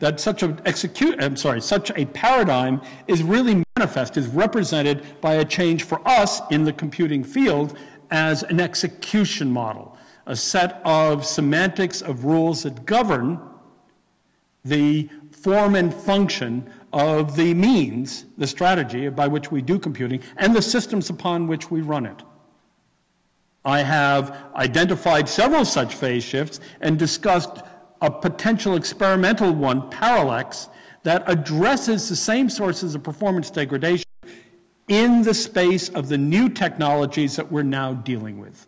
That such a execute, I'm sorry, such a paradigm is really manifest, is represented by a change for us in the computing field as an execution model, a set of semantics of rules that govern the form and function of the means, the strategy by which we do computing, and the systems upon which we run it. I have identified several such phase shifts and discussed a potential experimental one, ParalleX, that addresses the same sources of performance degradation in the space of the new technologies that we're now dealing with.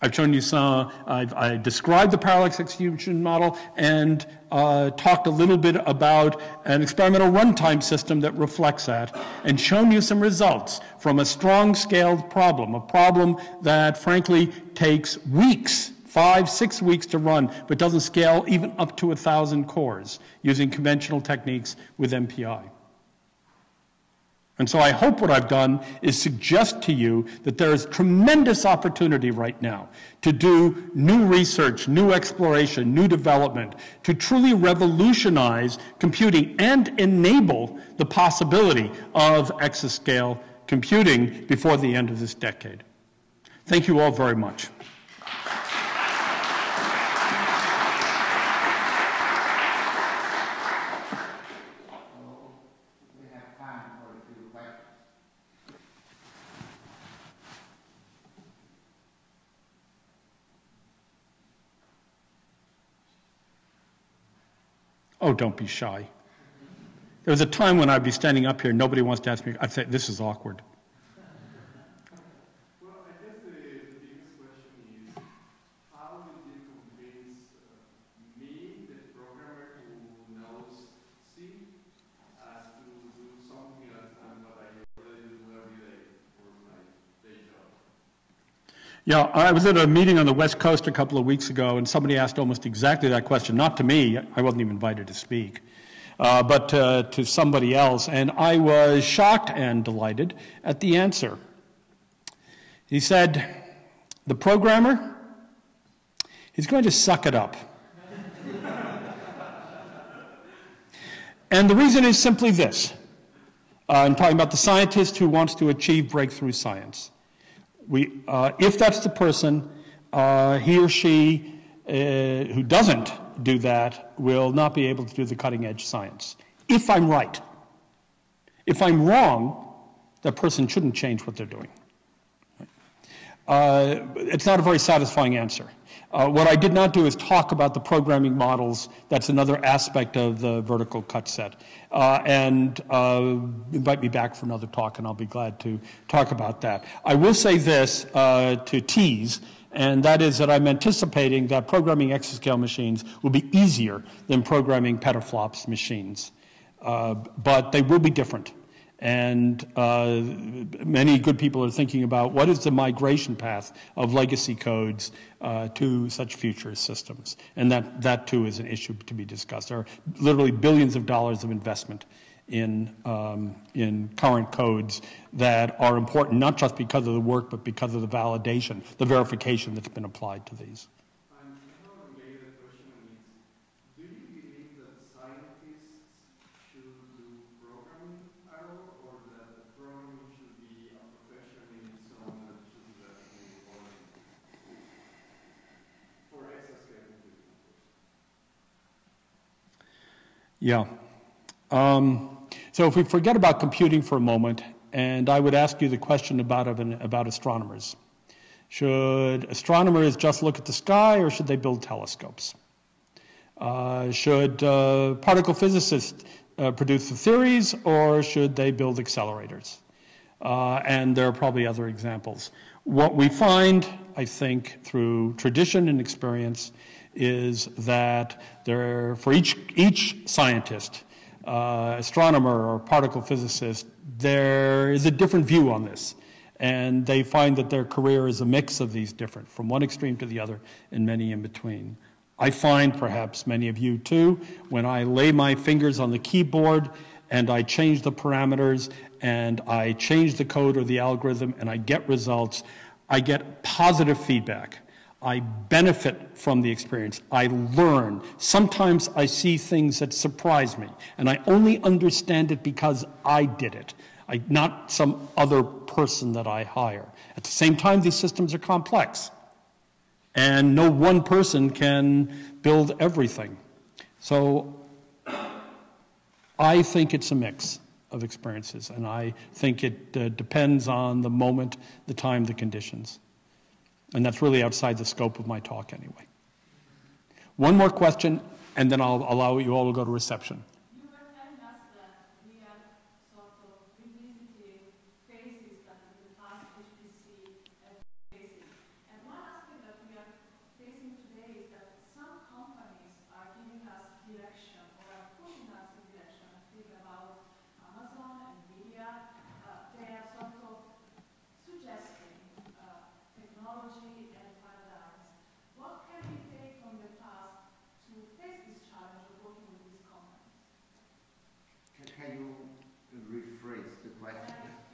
I've shown you some, I've I described the ParalleX execution model and uh, talked a little bit about an experimental runtime system that reflects that and shown you some results from a strong scaled problem, a problem that frankly takes weeks, five, six weeks to run, but doesn't scale even up to a thousand cores using conventional techniques with MPI. And so I hope what I've done is suggest to you that there is tremendous opportunity right now to do new research, new exploration, new development, to truly revolutionize computing and enable the possibility of exascale computing before the end of this decade. Thank you all very much. Oh, don't be shy. There was a time when I'd be standing up here, nobody wants to ask me, I'd say, this is awkward. Yeah, I was at a meeting on the West Coast a couple of weeks ago, and somebody asked almost exactly that question. Not to me, I wasn't even invited to speak, uh, but uh, to somebody else. And I was shocked and delighted at the answer. He said, The programmer, he's going to suck it up. and the reason is simply this uh, I'm talking about the scientist who wants to achieve breakthrough science we, uh, if that's the person, uh, he or she uh, who doesn't do that will not be able to do the cutting edge science. If I'm right. If I'm wrong, that person shouldn't change what they're doing. Uh, it's not a very satisfying answer. Uh, what I did not do is talk about the programming models. That's another aspect of the vertical cut set. Uh, and uh, invite me back for another talk, and I'll be glad to talk about that. I will say this uh, to tease, and that is that I'm anticipating that programming exascale machines will be easier than programming petaflops machines. Uh, but they will be different. And uh, many good people are thinking about what is the migration path of legacy codes uh, to such future systems. And that, that too is an issue to be discussed. There are literally billions of dollars of investment in, um, in current codes that are important not just because of the work, but because of the validation, the verification that's been applied to these. Yeah. Um, so if we forget about computing for a moment, and I would ask you the question about, about astronomers. Should astronomers just look at the sky or should they build telescopes? Uh, should uh, particle physicists uh, produce the theories or should they build accelerators? Uh, and there are probably other examples. What we find, I think, through tradition and experience is that there, for each, each scientist, uh, astronomer or particle physicist, there is a different view on this. And they find that their career is a mix of these different, from one extreme to the other, and many in between. I find, perhaps many of you too, when I lay my fingers on the keyboard and I change the parameters and I change the code or the algorithm and I get results, I get positive feedback. I benefit from the experience. I learn. Sometimes I see things that surprise me, and I only understand it because I did it, I, not some other person that I hire. At the same time, these systems are complex, and no one person can build everything. So I think it's a mix of experiences, and I think it uh, depends on the moment, the time, the conditions. And that's really outside the scope of my talk anyway. One more question, and then I'll allow you all to go to reception.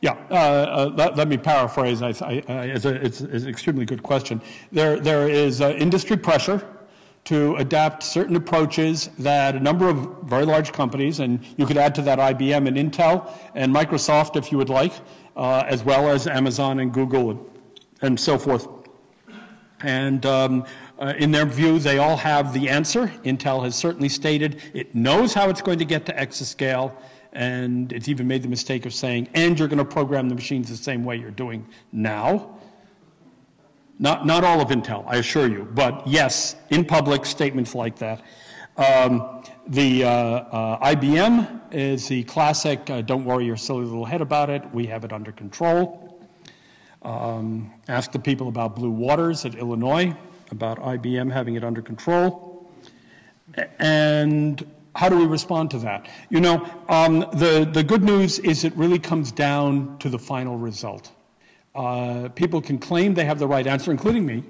Yeah, uh, uh, let, let, me paraphrase. I, I, it's, a, it's, it's, an extremely good question. There, there is uh, industry pressure to adapt certain approaches that a number of very large companies, and you could add to that IBM and Intel and Microsoft if you would like, uh, as well as Amazon and Google and, and so forth. And um, uh, in their view, they all have the answer. Intel has certainly stated it knows how it's going to get to exascale and it's even made the mistake of saying, and you're going to program the machines the same way you're doing now. Not, not all of Intel, I assure you, but yes, in public, statements like that. Um, the uh, uh, IBM is the classic, uh, don't worry your silly little head about it, we have it under control. Um, ask the people about Blue Waters at Illinois, about IBM having it under control. And how do we respond to that? You know, um, the, the good news is it really comes down to the final result. Uh, people can claim they have the right answer, including me,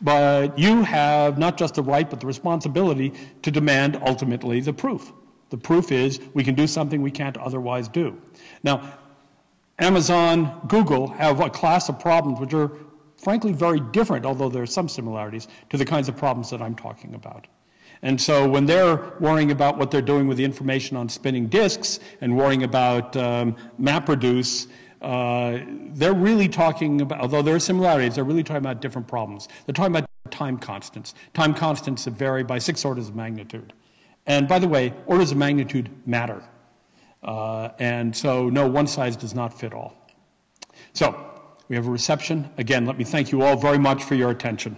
but you have not just the right, but the responsibility to demand ultimately the proof. The proof is we can do something we can't otherwise do. Now, Amazon, Google have a class of problems which are frankly very different, although there are some similarities, to the kinds of problems that I'm talking about. And so when they're worrying about what they're doing with the information on spinning disks and worrying about um, MapReduce, uh, they're really talking about, although there are similarities, they're really talking about different problems. They're talking about time constants. Time constants that vary by six orders of magnitude. And by the way, orders of magnitude matter. Uh, and so, no, one size does not fit all. So, We have a reception. Again, let me thank you all very much for your attention.